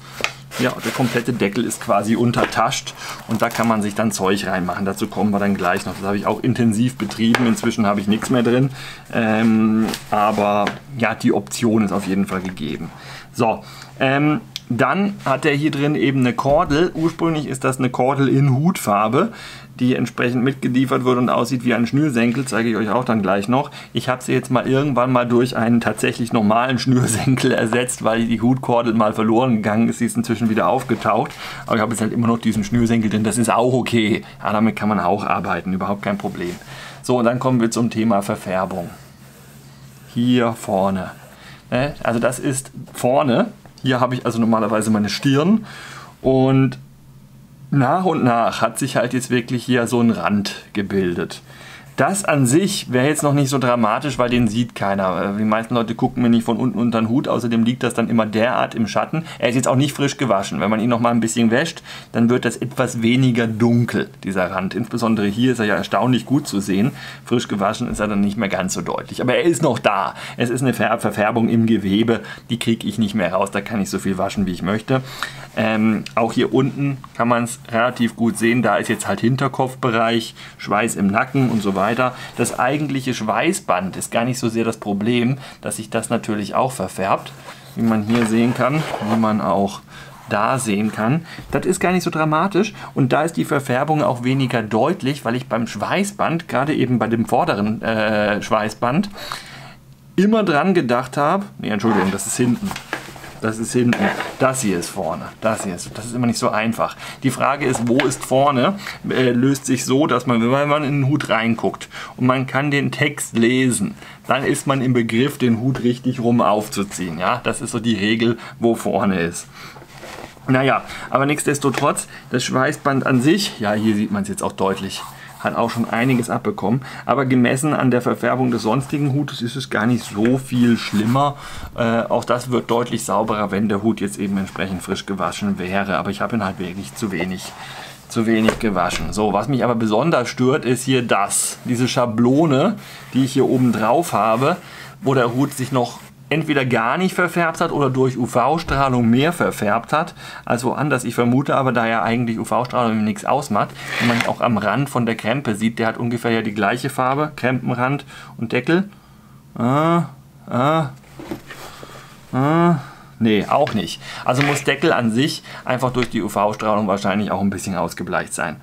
ja, der komplette Deckel ist quasi untertascht und da kann man sich dann Zeug reinmachen. Dazu kommen wir dann gleich noch. Das habe ich auch intensiv betrieben. Inzwischen habe ich nichts mehr drin. Ähm, aber ja, die Option ist auf jeden Fall gegeben. So, ähm, dann hat er hier drin eben eine Kordel. Ursprünglich ist das eine Kordel in Hutfarbe die entsprechend mitgeliefert wird und aussieht wie ein Schnürsenkel, zeige ich euch auch dann gleich noch. Ich habe sie jetzt mal irgendwann mal durch einen tatsächlich normalen Schnürsenkel ersetzt, weil die Hutkordel mal verloren gegangen ist. Sie ist inzwischen wieder aufgetaucht, aber ich habe jetzt halt immer noch diesen Schnürsenkel drin. Das ist auch okay. Ja, damit kann man auch arbeiten, überhaupt kein Problem. So, und dann kommen wir zum Thema Verfärbung. Hier vorne. Ne? Also das ist vorne. Hier habe ich also normalerweise meine Stirn und nach und nach hat sich halt jetzt wirklich hier so ein Rand gebildet. Das an sich wäre jetzt noch nicht so dramatisch, weil den sieht keiner. Äh, die meisten Leute gucken mir nicht von unten unter den Hut, außerdem liegt das dann immer derart im Schatten. Er ist jetzt auch nicht frisch gewaschen. Wenn man ihn noch mal ein bisschen wäscht, dann wird das etwas weniger dunkel, dieser Rand. Insbesondere hier ist er ja erstaunlich gut zu sehen. Frisch gewaschen ist er dann nicht mehr ganz so deutlich. Aber er ist noch da. Es ist eine Verfärbung im Gewebe, die kriege ich nicht mehr raus. Da kann ich so viel waschen, wie ich möchte. Ähm, auch hier unten kann man es relativ gut sehen. Da ist jetzt halt Hinterkopfbereich, Schweiß im Nacken und so weiter. Das eigentliche Schweißband ist gar nicht so sehr das Problem, dass sich das natürlich auch verfärbt, wie man hier sehen kann, wie man auch da sehen kann. Das ist gar nicht so dramatisch und da ist die Verfärbung auch weniger deutlich, weil ich beim Schweißband, gerade eben bei dem vorderen äh, Schweißband, immer dran gedacht habe, nee, Entschuldigung, das ist hinten, das ist hinten, das hier ist vorne, das hier ist, das ist immer nicht so einfach. Die Frage ist, wo ist vorne, äh, löst sich so, dass man, wenn man in den Hut reinguckt und man kann den Text lesen, dann ist man im Begriff, den Hut richtig rum aufzuziehen. Ja, das ist so die Regel, wo vorne ist. Naja, aber nichtsdestotrotz, das Schweißband an sich, ja, hier sieht man es jetzt auch deutlich, hat auch schon einiges abbekommen. Aber gemessen an der Verfärbung des sonstigen Hutes ist es gar nicht so viel schlimmer. Äh, auch das wird deutlich sauberer, wenn der Hut jetzt eben entsprechend frisch gewaschen wäre. Aber ich habe ihn halt wirklich zu wenig zu wenig gewaschen. So, was mich aber besonders stört, ist hier das. Diese Schablone, die ich hier oben drauf habe, wo der Hut sich noch entweder gar nicht verfärbt hat oder durch UV-Strahlung mehr verfärbt hat als woanders. Ich vermute aber, da ja eigentlich UV-Strahlung nichts ausmacht, wenn man auch am Rand von der Krempe sieht, der hat ungefähr ja die gleiche Farbe, Krempenrand und Deckel. Ah, ah, ah. Nee, auch nicht. Also muss Deckel an sich einfach durch die UV-Strahlung wahrscheinlich auch ein bisschen ausgebleicht sein.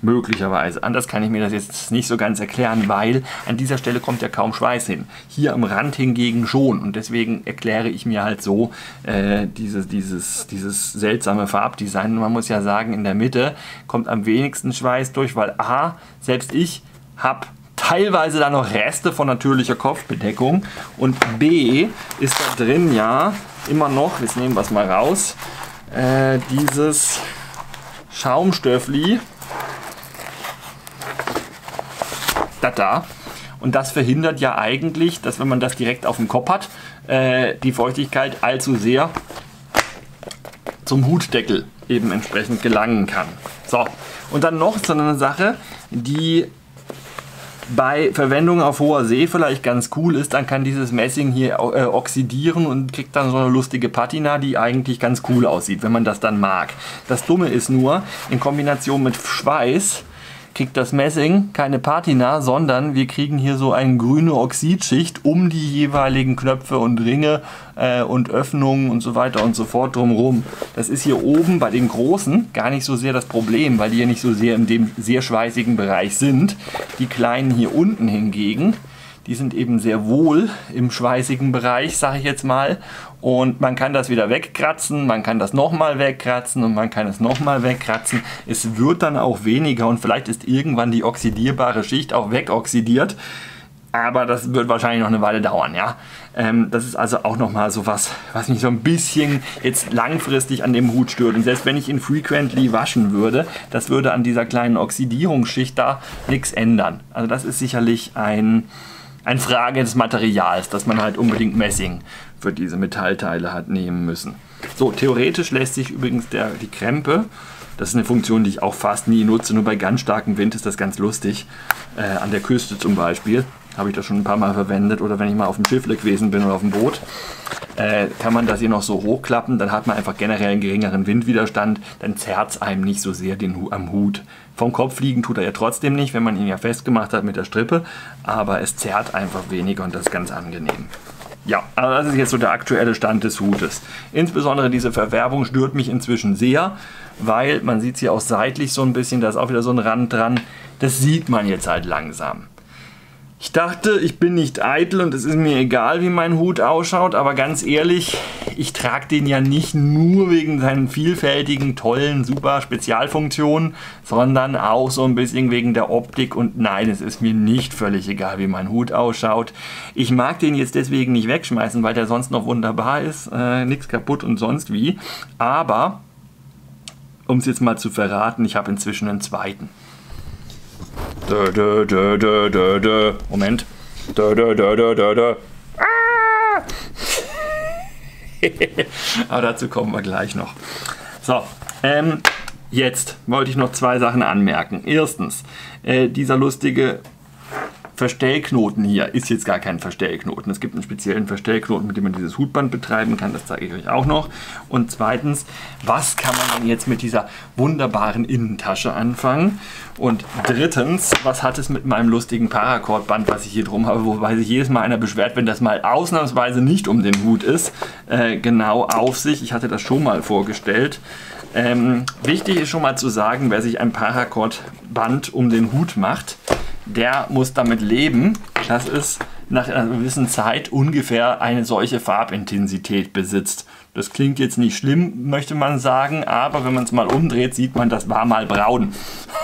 Möglicherweise. Anders kann ich mir das jetzt nicht so ganz erklären, weil an dieser Stelle kommt ja kaum Schweiß hin. Hier am Rand hingegen schon. Und deswegen erkläre ich mir halt so äh, dieses, dieses, dieses seltsame Farbdesign. Man muss ja sagen, in der Mitte kommt am wenigsten Schweiß durch, weil A, selbst ich habe teilweise da noch Reste von natürlicher Kopfbedeckung. Und B ist da drin ja immer noch, jetzt nehmen wir es mal raus, äh, dieses Schaumstöffli da da. Und das verhindert ja eigentlich, dass wenn man das direkt auf dem Kopf hat, äh, die Feuchtigkeit allzu sehr zum Hutdeckel eben entsprechend gelangen kann. So, und dann noch so eine Sache, die bei Verwendung auf hoher See vielleicht ganz cool ist, dann kann dieses Messing hier äh, oxidieren und kriegt dann so eine lustige Patina, die eigentlich ganz cool aussieht, wenn man das dann mag. Das Dumme ist nur, in Kombination mit Schweiß kriegt das Messing keine Patina, sondern wir kriegen hier so eine grüne Oxidschicht um die jeweiligen Knöpfe und Ringe äh, und Öffnungen und so weiter und so fort drumherum. Das ist hier oben bei den großen gar nicht so sehr das Problem, weil die ja nicht so sehr in dem sehr schweißigen Bereich sind. Die kleinen hier unten hingegen, die sind eben sehr wohl im schweißigen Bereich, sage ich jetzt mal. Und man kann das wieder wegkratzen, man kann das nochmal wegkratzen und man kann es nochmal wegkratzen. Es wird dann auch weniger und vielleicht ist irgendwann die oxidierbare Schicht auch wegoxidiert. Aber das wird wahrscheinlich noch eine Weile dauern, ja. Ähm, das ist also auch nochmal so was, was mich so ein bisschen jetzt langfristig an dem Hut stört. Und selbst wenn ich ihn frequently waschen würde, das würde an dieser kleinen Oxidierungsschicht da nichts ändern. Also das ist sicherlich ein, eine Frage des Materials, dass man halt unbedingt Messing für diese Metallteile hat nehmen müssen. So, theoretisch lässt sich übrigens der, die Krempe, das ist eine Funktion, die ich auch fast nie nutze, nur bei ganz starkem Wind ist das ganz lustig. Äh, an der Küste zum Beispiel habe ich das schon ein paar Mal verwendet oder wenn ich mal auf dem Schiff gewesen bin oder auf dem Boot, äh, kann man das hier noch so hochklappen, dann hat man einfach generell einen geringeren Windwiderstand, dann zerrt es einem nicht so sehr den, am Hut. Vom Kopf fliegen tut er ja trotzdem nicht, wenn man ihn ja festgemacht hat mit der Strippe, aber es zerrt einfach weniger und das ist ganz angenehm. Ja, also das ist jetzt so der aktuelle Stand des Hutes. Insbesondere diese Verwerbung stört mich inzwischen sehr, weil man sieht es hier auch seitlich so ein bisschen, da ist auch wieder so ein Rand dran. Das sieht man jetzt halt langsam. Ich dachte, ich bin nicht eitel und es ist mir egal, wie mein Hut ausschaut, aber ganz ehrlich, ich trage den ja nicht nur wegen seinen vielfältigen, tollen, super Spezialfunktionen, sondern auch so ein bisschen wegen der Optik und nein, es ist mir nicht völlig egal, wie mein Hut ausschaut. Ich mag den jetzt deswegen nicht wegschmeißen, weil der sonst noch wunderbar ist, äh, nichts kaputt und sonst wie, aber um es jetzt mal zu verraten, ich habe inzwischen einen zweiten. Dö, dö, dö, dö, dö, dö. Moment. Dö, dö, dö, dö, dö, dö. Ah! *laughs* Aber dazu kommen wir gleich noch. So, ähm, jetzt wollte ich noch zwei Sachen anmerken. Erstens, äh, dieser lustige Verstellknoten hier ist jetzt gar kein Verstellknoten. Es gibt einen speziellen Verstellknoten, mit dem man dieses Hutband betreiben kann. Das zeige ich euch auch noch. Und zweitens, was kann man denn jetzt mit dieser wunderbaren Innentasche anfangen? Und drittens, was hat es mit meinem lustigen Paracord-Band, was ich hier drum habe, wobei sich jedes Mal einer beschwert, wenn das mal ausnahmsweise nicht um den Hut ist, äh, genau auf sich. Ich hatte das schon mal vorgestellt. Ähm, wichtig ist schon mal zu sagen, wer sich ein Paracord-Band um den Hut macht, der muss damit leben, dass es nach einer gewissen Zeit ungefähr eine solche Farbintensität besitzt. Das klingt jetzt nicht schlimm, möchte man sagen, aber wenn man es mal umdreht, sieht man, das war mal braun.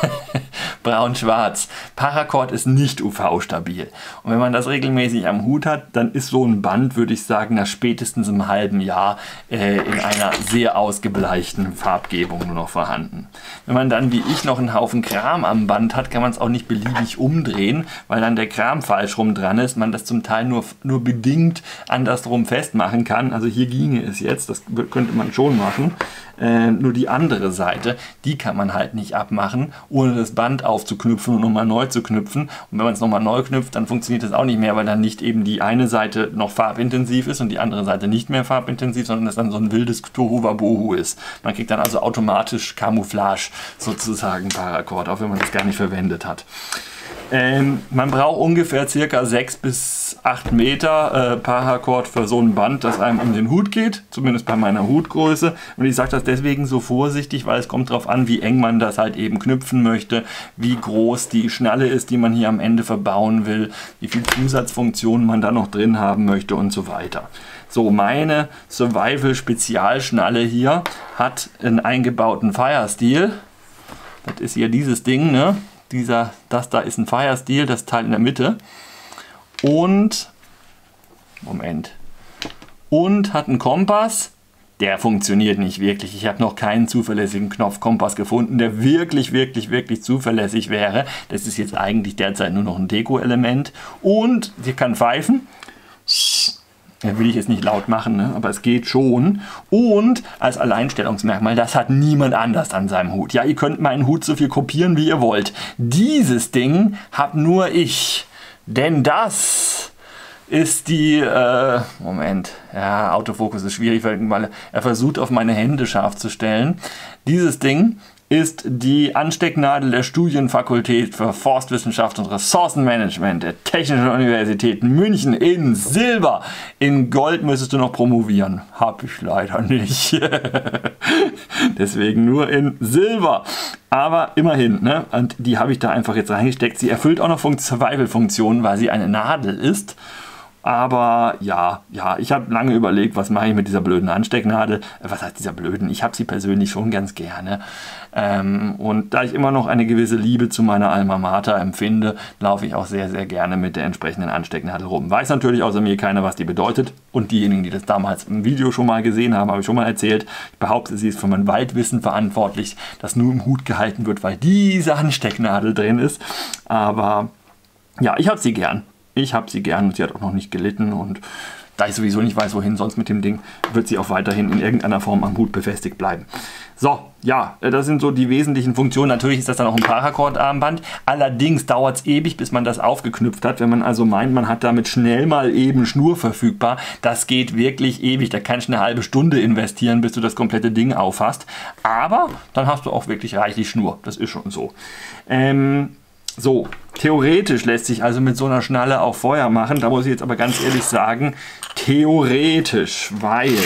*laughs* Braun-Schwarz. Paracord ist nicht UV-stabil. Und wenn man das regelmäßig am Hut hat, dann ist so ein Band, würde ich sagen, nach spätestens einem halben Jahr äh, in einer sehr ausgebleichten Farbgebung nur noch vorhanden. Wenn man dann wie ich noch einen Haufen Kram am Band hat, kann man es auch nicht beliebig umdrehen, weil dann der Kram falsch rum dran ist, man das zum Teil nur, nur bedingt andersrum festmachen kann. Also hier ginge es jetzt, das könnte man schon machen. Äh, nur die andere Seite, die kann man halt nicht abmachen, ohne das Band aufzuknüpfen und nochmal neu zu knüpfen. Und wenn man es nochmal neu knüpft, dann funktioniert das auch nicht mehr, weil dann nicht eben die eine Seite noch farbintensiv ist und die andere Seite nicht mehr farbintensiv, sondern es dann so ein wildes Tohuwabohu ist. Man kriegt dann also automatisch Camouflage sozusagen Paracord, auch wenn man das gar nicht verwendet hat. Ähm, man braucht ungefähr circa 6 bis 8 Meter äh, Paracord für so ein Band, das einem um den Hut geht, zumindest bei meiner Hutgröße. Und ich sage das deswegen so vorsichtig, weil es kommt darauf an, wie eng man das halt eben knüpfen möchte, wie groß die Schnalle ist, die man hier am Ende verbauen will, wie viel Zusatzfunktionen man da noch drin haben möchte und so weiter. So, meine Survival-Spezialschnalle hier hat einen eingebauten Fire-Steel. Das ist hier dieses Ding, ne? Dieser, das da ist ein Fire Steel, das Teil in der Mitte. Und, Moment, und hat einen Kompass. Der funktioniert nicht wirklich. Ich habe noch keinen zuverlässigen Knopfkompass gefunden, der wirklich, wirklich, wirklich zuverlässig wäre. Das ist jetzt eigentlich derzeit nur noch ein Deko-Element. Und sie kann pfeifen. Will ich jetzt nicht laut machen, ne? aber es geht schon. Und als Alleinstellungsmerkmal, das hat niemand anders an seinem Hut. Ja, ihr könnt meinen Hut so viel kopieren, wie ihr wollt. Dieses Ding hab nur ich. Denn das ist die, äh, Moment, ja, Autofokus ist schwierig, weil er versucht auf meine Hände scharf zu stellen. Dieses Ding ist die Anstecknadel der Studienfakultät für Forstwissenschaft und Ressourcenmanagement der Technischen Universität München in Silber. In Gold müsstest du noch promovieren. Hab ich leider nicht. *laughs* Deswegen nur in Silber. Aber immerhin, ne? Und die habe ich da einfach jetzt reingesteckt. Sie erfüllt auch noch Survival-Funktionen, weil sie eine Nadel ist. Aber ja, ja, ich habe lange überlegt, was mache ich mit dieser blöden Anstecknadel. Äh, was heißt dieser blöden? Ich habe sie persönlich schon ganz gerne. Ähm, und da ich immer noch eine gewisse Liebe zu meiner Alma Mater empfinde, laufe ich auch sehr, sehr gerne mit der entsprechenden Anstecknadel rum. Weiß natürlich außer mir keiner, was die bedeutet. Und diejenigen, die das damals im Video schon mal gesehen haben, habe ich schon mal erzählt. Ich behaupte, sie ist für mein Waldwissen verantwortlich, das nur im Hut gehalten wird, weil diese Anstecknadel drin ist. Aber ja, ich habe sie gern. Ich habe sie gern und sie hat auch noch nicht gelitten und da ich sowieso nicht weiß, wohin sonst mit dem Ding, wird sie auch weiterhin in irgendeiner Form am Hut befestigt bleiben. So, ja, äh, das sind so die wesentlichen Funktionen. Natürlich ist das dann auch ein Paracord-Armband. Allerdings dauert es ewig, bis man das aufgeknüpft hat. Wenn man also meint, man hat damit schnell mal eben Schnur verfügbar, das geht wirklich ewig. Da kannst du eine halbe Stunde investieren, bis du das komplette Ding aufhast. Aber dann hast du auch wirklich reichlich Schnur. Das ist schon so. Ähm, so, theoretisch lässt sich also mit so einer Schnalle auch Feuer machen. Da muss ich jetzt aber ganz ehrlich sagen, theoretisch, weil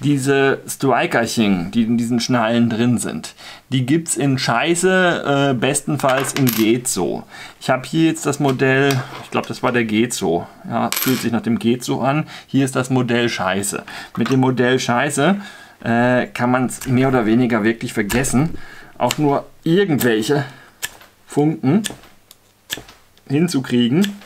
diese Strikerchen, die in diesen Schnallen drin sind, die gibt es in Scheiße, äh, bestenfalls in Gezo. Ich habe hier jetzt das Modell, ich glaube das war der Gezo, ja, fühlt sich nach dem Gezo an. Hier ist das Modell Scheiße. Mit dem Modell Scheiße äh, kann man es mehr oder weniger wirklich vergessen, auch nur irgendwelche Funken hinzukriegen.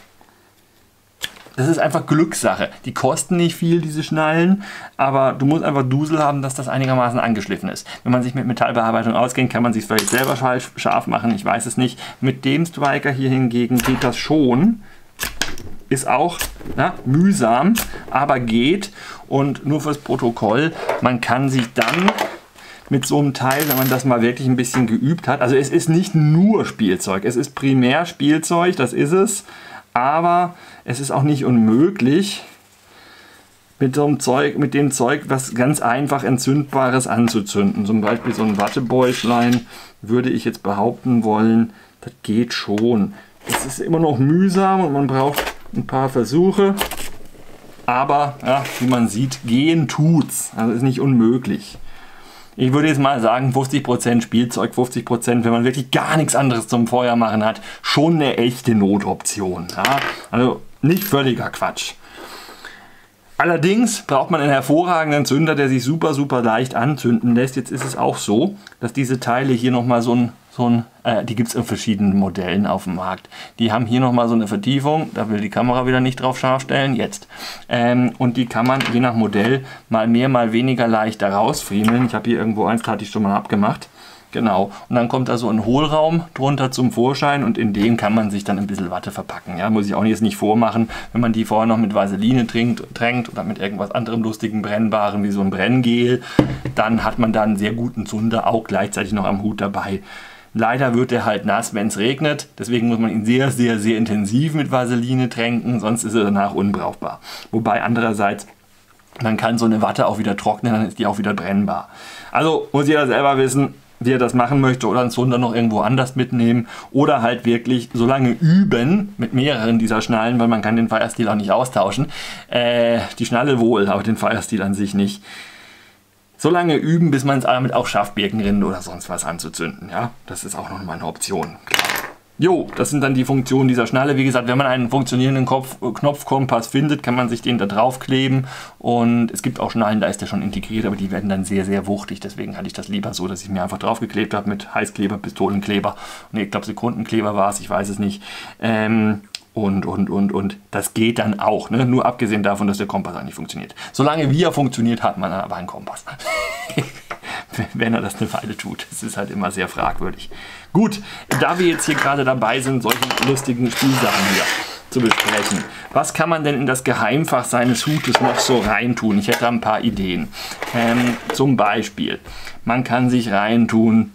Das ist einfach Glückssache. Die kosten nicht viel, diese Schnallen, aber du musst einfach Dusel haben, dass das einigermaßen angeschliffen ist. Wenn man sich mit Metallbearbeitung auskennt, kann man sich vielleicht selber scharf machen, ich weiß es nicht. Mit dem Striker hier hingegen geht das schon. Ist auch na, mühsam, aber geht. Und nur fürs Protokoll, man kann sich dann mit so einem Teil, wenn man das mal wirklich ein bisschen geübt hat. Also es ist nicht nur Spielzeug, es ist primär Spielzeug, das ist es, aber es ist auch nicht unmöglich, mit so einem Zeug, mit dem Zeug was ganz einfach Entzündbares anzuzünden. Zum Beispiel so ein Wattebäuchlein würde ich jetzt behaupten wollen, das geht schon. Es ist immer noch mühsam und man braucht ein paar Versuche. Aber ja, wie man sieht, gehen tut's. Also ist nicht unmöglich ich würde jetzt mal sagen, 50% Spielzeug, 50%, wenn man wirklich gar nichts anderes zum Feuer machen hat, schon eine echte Notoption. Ja? Also nicht völliger Quatsch. Allerdings braucht man einen hervorragenden Zünder, der sich super, super leicht anzünden lässt. Jetzt ist es auch so, dass diese Teile hier nochmal so ein so ein, äh, die gibt es in verschiedenen Modellen auf dem Markt. Die haben hier nochmal so eine Vertiefung, da will die Kamera wieder nicht drauf scharf stellen, jetzt. Ähm, und die kann man je nach Modell mal mehr, mal weniger leicht da rausfriemeln. Ich habe hier irgendwo eins, da hatte ich schon mal abgemacht. Genau. Und dann kommt da so ein Hohlraum drunter zum Vorschein und in dem kann man sich dann ein bisschen Watte verpacken. Ja, muss ich auch jetzt nicht vormachen. Wenn man die vorher noch mit Vaseline trinkt, tränkt oder mit irgendwas anderem lustigen Brennbaren wie so ein Brenngel, dann hat man da einen sehr guten Zunder auch gleichzeitig noch am Hut dabei. Leider wird er halt nass, wenn es regnet. Deswegen muss man ihn sehr, sehr, sehr intensiv mit Vaseline tränken, sonst ist er danach unbrauchbar. Wobei andererseits, man kann so eine Watte auch wieder trocknen, dann ist die auch wieder brennbar. Also muss jeder selber wissen, wie er das machen möchte oder einen Zunder noch irgendwo anders mitnehmen oder halt wirklich so lange üben mit mehreren dieser Schnallen, weil man kann den Firestil auch nicht austauschen. Äh, die Schnalle wohl, aber den Firestil an sich nicht so lange üben, bis man es damit auch schafft, Birkenrinde oder sonst was anzuzünden. Ja, das ist auch noch mal eine Option. Jo, das sind dann die Funktionen dieser Schnalle. Wie gesagt, wenn man einen funktionierenden Kopf, Knopfkompass findet, kann man sich den da drauf kleben. Und es gibt auch Schnallen, da ist der schon integriert, aber die werden dann sehr, sehr wuchtig. Deswegen hatte ich das lieber so, dass ich mir einfach draufgeklebt habe mit Heißkleber, Pistolenkleber. Ne, ich glaube Sekundenkleber war es, ich weiß es nicht. Ähm, und, und, und, und das geht dann auch, ne? nur abgesehen davon, dass der Kompass eigentlich funktioniert. Solange wie er funktioniert, hat man aber einen Kompass. *laughs* Wenn er das eine Weile tut. Das ist halt immer sehr fragwürdig. Gut, da wir jetzt hier gerade dabei sind, solche lustigen Spielsachen hier. zu besprechen. Was kann man denn in das Geheimfach seines Hutes noch so reintun? Ich hätte ein paar Ideen. Ähm, zum Beispiel, man kann sich reintun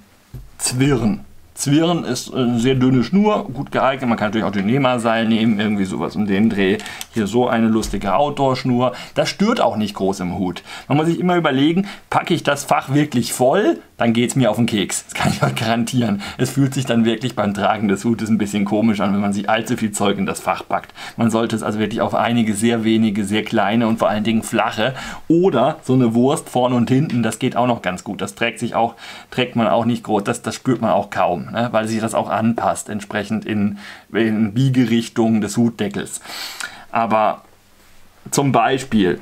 Zwirn. Zwirn ist eine sehr dünne Schnur, gut geeignet. Man kann natürlich auch den Nehmerseil nehmen, irgendwie sowas um den Dreh. Hier so eine lustige Outdoor-Schnur. Das stört auch nicht groß im Hut. Man muss sich immer überlegen, packe ich das Fach wirklich voll, dann geht es mir auf den Keks. Das kann ich euch garantieren. Es fühlt sich dann wirklich beim Tragen des Hutes ein bisschen komisch an, wenn man sich allzu viel Zeug in das Fach packt. Man sollte es also wirklich auf einige sehr wenige, sehr kleine und vor allen Dingen flache oder so eine Wurst vorne und hinten, das geht auch noch ganz gut. Das trägt sich auch, trägt man auch nicht groß, das, das spürt man auch kaum ne? weil sich das auch anpasst, entsprechend in, in Biegerichtung des Hutdeckels. Aber zum Beispiel,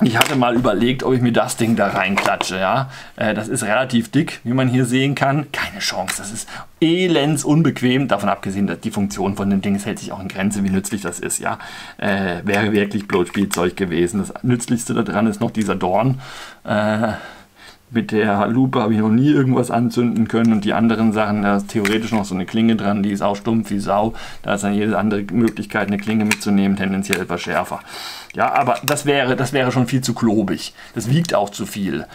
ich hatte mal überlegt, ob ich mir das Ding da reinklatsche. Ja? Äh, das ist relativ dick, wie man hier sehen kann. Keine Chance, das ist elends unbequem. Davon abgesehen, dass die Funktion von dem Ding hält sich auch in Grenze, wie nützlich das ist. Ja? Äh, wäre wirklich bloß Spielzeug gewesen. Das nützlichste daran ist noch dieser Dorn. Äh, mit der Lupe habe ich noch nie irgendwas anzünden können und die anderen Sachen, da ist theoretisch noch so eine Klinge dran, die ist auch stumpf wie Sau. Da ist dann jede andere Möglichkeit, eine Klinge mitzunehmen, tendenziell etwas schärfer. Ja, aber das wäre, das wäre schon viel zu klobig. Das wiegt auch zu viel.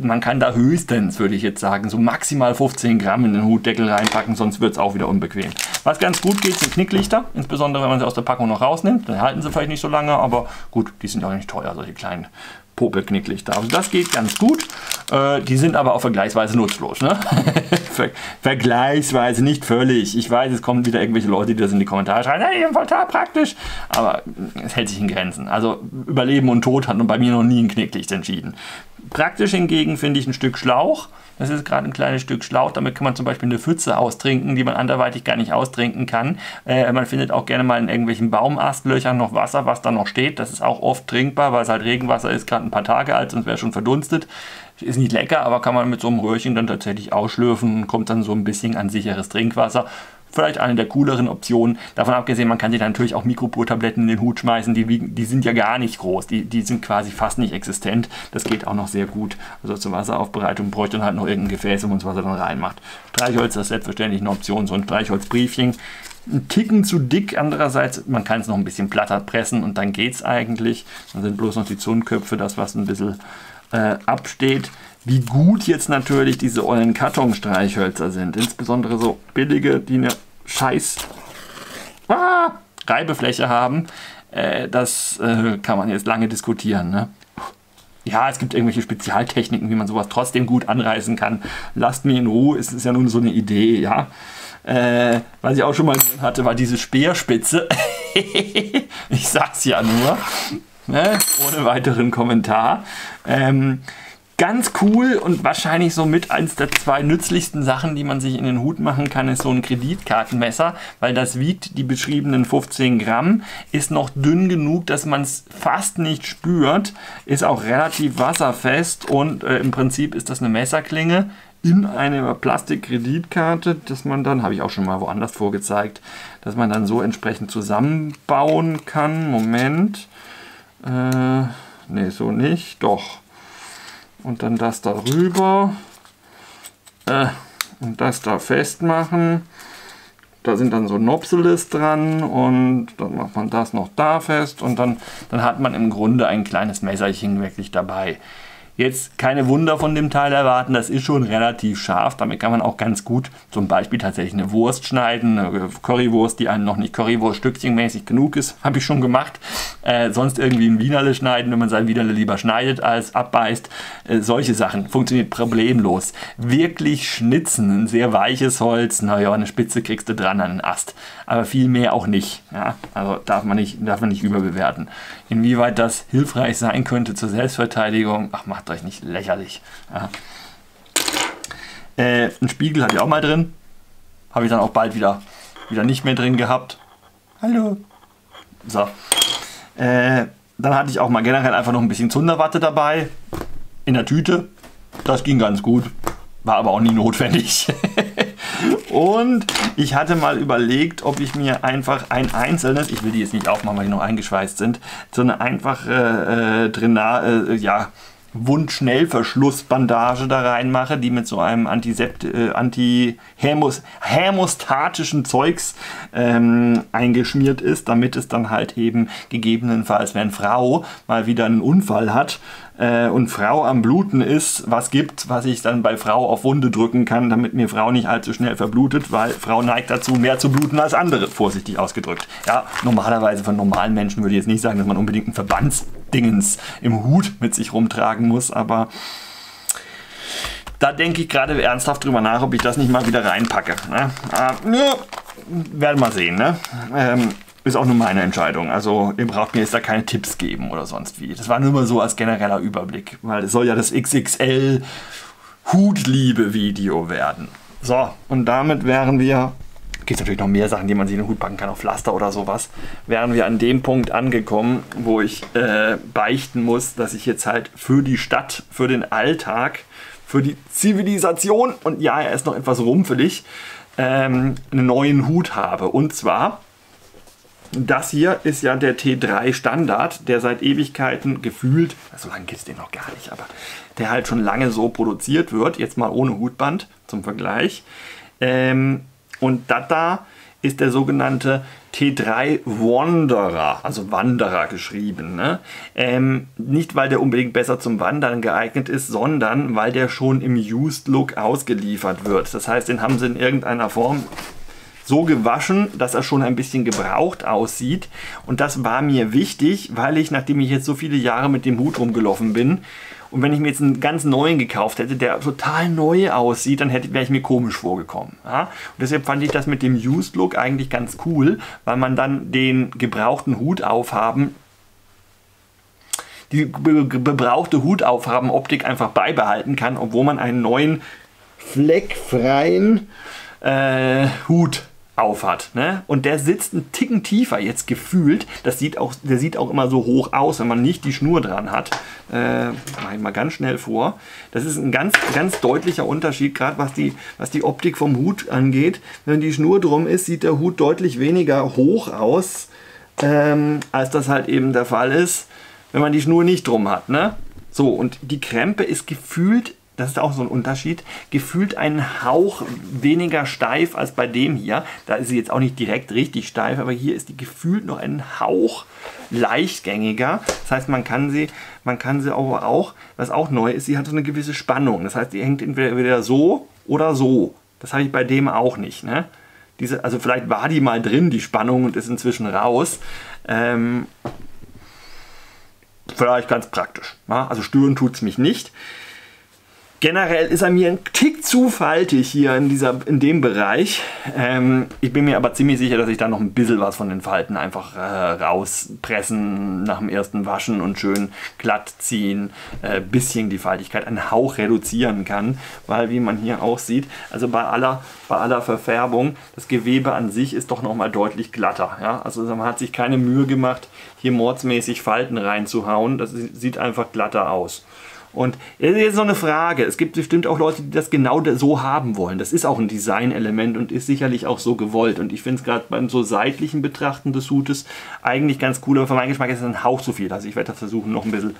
Man kann da höchstens, würde ich jetzt sagen, so maximal 15 Gramm in den Hutdeckel reinpacken, sonst wird es auch wieder unbequem. Was ganz gut geht, sind Knicklichter, insbesondere wenn man sie aus der Packung noch rausnimmt. Dann halten sie vielleicht nicht so lange, aber gut, die sind auch nicht teuer, solche kleinen Popelknicklichter. Also das geht ganz gut. Äh, die sind aber auch vergleichsweise nutzlos. Ne? *laughs* Ver vergleichsweise, nicht völlig. Ich weiß, es kommen wieder irgendwelche Leute, die das in die Kommentare schreiben, hey, total praktisch. Aber es hält sich in Grenzen. Also Überleben und Tod hat bei mir noch nie ein Knicklicht entschieden. Praktisch hingegen finde ich ein Stück Schlauch das ist gerade ein kleines Stück Schlauch. Damit kann man zum Beispiel eine Pfütze austrinken, die man anderweitig gar nicht austrinken kann. Äh, man findet auch gerne mal in irgendwelchen Baumastlöchern noch Wasser, was da noch steht. Das ist auch oft trinkbar, weil es halt Regenwasser ist, gerade ein paar Tage alt, sonst wäre schon verdunstet. Ist nicht lecker, aber kann man mit so einem Röhrchen dann tatsächlich ausschlürfen und kommt dann so ein bisschen an sicheres Trinkwasser vielleicht eine der cooleren Optionen. Davon abgesehen, man kann sich natürlich auch Mikropur-Tabletten in den Hut schmeißen, die, wiegen, die sind ja gar nicht groß, die, die sind quasi fast nicht existent. Das geht auch noch sehr gut. Also zur Wasseraufbereitung bräuchte man halt noch irgendein Gefäß, wo man das Wasser dann reinmacht. Streichholz ist selbstverständlich eine Option, so ein Streichholzbriefchen. Ein Ticken zu dick, andererseits, man kann es noch ein bisschen platter pressen und dann geht es eigentlich. Dann sind bloß noch die Zungenköpfe, das was ein bisschen äh, absteht wie gut jetzt natürlich diese ollen Kartonstreichhölzer sind. Insbesondere so billige, die eine scheiß ah, Reibefläche haben. Äh, das äh, kann man jetzt lange diskutieren. Ne? Ja, es gibt irgendwelche Spezialtechniken, wie man sowas trotzdem gut anreißen kann. Lasst mich in Ruhe, es ist ja nur so eine Idee, ja. Äh, was ich auch schon mal hatte, war diese Speerspitze. *laughs* ich sag's ja nur. Ne? Ohne weiteren Kommentar. Ähm, Ganz cool und wahrscheinlich so mit eins der zwei nützlichsten Sachen, die man sich in den Hut machen kann, ist so ein Kreditkartenmesser, weil das wiegt die beschriebenen 15 Gramm, ist noch dünn genug, dass man es fast nicht spürt, ist auch relativ wasserfest und äh, im Prinzip ist das eine Messerklinge in eine Plastikkreditkarte, dass man dann, habe ich auch schon mal woanders vorgezeigt, dass man dann so entsprechend zusammenbauen kann. Moment. Äh, ne, so nicht. Doch und dann das darüber äh, und das da festmachen. Da sind dann so Nopselis dran und dann macht man das noch da fest und dann, dann hat man im Grunde ein kleines Messerchen wirklich dabei. Jetzt keine Wunder von dem Teil erwarten, das ist schon relativ scharf. Damit kann man auch ganz gut zum Beispiel tatsächlich eine Wurst schneiden, eine Currywurst, die einem noch nicht Currywurst-Stückchenmäßig genug ist, *laughs* habe ich schon gemacht. Äh, sonst irgendwie ein Wienerle schneiden, wenn man sein Wienerle lieber schneidet als abbeißt. Äh, solche Sachen funktioniert problemlos. Wirklich schnitzen, ein sehr weiches Holz, naja, eine Spitze kriegst du dran an den Ast. Aber viel mehr auch nicht. Ja? Also darf man nicht, darf man nicht überbewerten. Inwieweit das hilfreich sein könnte zur Selbstverteidigung, ach, macht euch nicht lächerlich. Ja. Äh, ein Spiegel hatte ich auch mal drin. Habe ich dann auch bald wieder, wieder nicht mehr drin gehabt. Hallo. So. Äh, dann hatte ich auch mal generell einfach noch ein bisschen Zunderwatte dabei. In der Tüte. Das ging ganz gut. War aber auch nie notwendig. *laughs* Und ich hatte mal überlegt, ob ich mir einfach ein einzelnes, ich will die jetzt nicht aufmachen, weil die noch eingeschweißt sind, so eine einfache äh, Drena, äh, ja, Wundschnellverschlussbandage da reinmache, die mit so einem Antisept äh, anti-hämostatischen Zeugs ähm, eingeschmiert ist, damit es dann halt eben gegebenenfalls, wenn Frau mal wieder einen Unfall hat, äh, und Frau am Bluten ist, was gibt, was ich dann bei Frau auf Wunde drücken kann, damit mir Frau nicht allzu schnell verblutet, weil Frau neigt dazu, mehr zu bluten als andere, vorsichtig ausgedrückt. Ja, normalerweise von normalen Menschen würde ich jetzt nicht sagen, dass man unbedingt ein Verbandsdingens im Hut mit sich rumtragen muss, aber da denke ich gerade ernsthaft drüber nach, ob ich das nicht mal wieder reinpacke. Ne? Äh, ja, werden wir sehen. Ne? Ähm, ist auch nur meine Entscheidung. Also ihr braucht mir jetzt da keine Tipps geben oder sonst wie. Das war nur mal so als genereller Überblick, weil es soll ja das XXL Hutliebe-Video werden. So, und damit wären wir, gibt es natürlich noch mehr Sachen, die man sich in den Hut packen kann, auf Pflaster oder sowas, wären wir an dem Punkt angekommen, wo ich äh, beichten muss, dass ich jetzt halt für die Stadt, für den Alltag, für die Zivilisation, und ja, er ist noch etwas rumpelig, ähm, einen neuen Hut habe. Und zwar das hier ist ja der T3 Standard, der seit Ewigkeiten gefühlt, so lange gibt es den noch gar nicht, aber der halt schon lange so produziert wird, jetzt mal ohne Hutband zum Vergleich. Ähm, und das da ist der sogenannte T3 Wanderer, also Wanderer geschrieben. Ne? Ähm, nicht, weil der unbedingt besser zum Wandern geeignet ist, sondern weil der schon im Used Look ausgeliefert wird. Das heißt, den haben sie in irgendeiner Form so gewaschen, dass er schon ein bisschen gebraucht aussieht. Und das war mir wichtig, weil ich, nachdem ich jetzt so viele Jahre mit dem Hut rumgelaufen bin, und wenn ich mir jetzt einen ganz neuen gekauft hätte, der total neu aussieht, dann wäre ich mir komisch vorgekommen. Ja? Und deshalb fand ich das mit dem Used Look eigentlich ganz cool, weil man dann den gebrauchten Hut aufhaben, die gebrauchte Hutaufhaben-Optik einfach beibehalten kann, obwohl man einen neuen fleckfreien äh, Hut aufhat. Ne? Und der sitzt einen Ticken tiefer jetzt gefühlt. Das sieht auch, der sieht auch immer so hoch aus, wenn man nicht die Schnur dran hat. Äh, Mache ich mal ganz schnell vor. Das ist ein ganz, ganz deutlicher Unterschied, gerade was die, was die Optik vom Hut angeht. Wenn die Schnur drum ist, sieht der Hut deutlich weniger hoch aus, ähm, als das halt eben der Fall ist, wenn man die Schnur nicht drum hat. Ne? So, und die Krempe ist gefühlt das ist auch so ein Unterschied, gefühlt einen Hauch weniger steif als bei dem hier. Da ist sie jetzt auch nicht direkt richtig steif, aber hier ist die gefühlt noch einen Hauch leichtgängiger. Das heißt, man kann sie, man kann sie aber auch, was auch neu ist, sie hat so eine gewisse Spannung. Das heißt, die hängt entweder so oder so. Das habe ich bei dem auch nicht. Ne? Diese, also vielleicht war die mal drin, die Spannung, und ist inzwischen raus. Ähm, vielleicht ganz praktisch. Ja? Also stören tut es mich nicht. Generell ist er mir ein Tick zu faltig hier in, dieser, in dem Bereich. Ähm, ich bin mir aber ziemlich sicher, dass ich da noch ein bisschen was von den Falten einfach äh, rauspressen nach dem ersten Waschen und schön glatt ziehen, äh, bisschen die Faltigkeit, einen Hauch reduzieren kann, weil wie man hier auch sieht, also bei aller, bei aller Verfärbung, das Gewebe an sich ist doch nochmal deutlich glatter. Ja? Also man hat sich keine Mühe gemacht, hier mordsmäßig Falten reinzuhauen, das sieht einfach glatter aus. Und jetzt so eine Frage. Es gibt bestimmt auch Leute, die das genau so haben wollen. Das ist auch ein Designelement und ist sicherlich auch so gewollt. Und ich finde es gerade beim so seitlichen Betrachten des Hutes eigentlich ganz cool. Aber für meinen Geschmack ist es ein Hauch zu viel. Also ich werde das versuchen, noch ein bisschen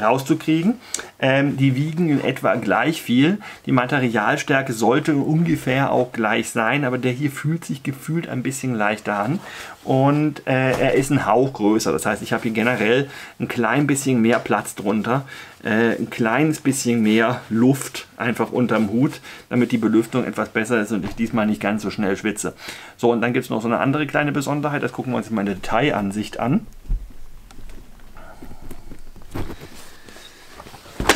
rauszukriegen. Ähm, die wiegen in etwa gleich viel. Die Materialstärke sollte ungefähr auch gleich sein, aber der hier fühlt sich gefühlt ein bisschen leichter an. Und äh, er ist ein Hauch größer. Das heißt, ich habe hier generell ein klein bisschen mehr Platz drunter. Äh, ein kleines bisschen mehr Luft einfach unterm Hut, damit die Belüftung etwas besser ist und ich diesmal nicht ganz so schnell schwitze. So, und dann gibt es noch so eine andere kleine Besonderheit. Das gucken wir uns in meine Detailansicht an.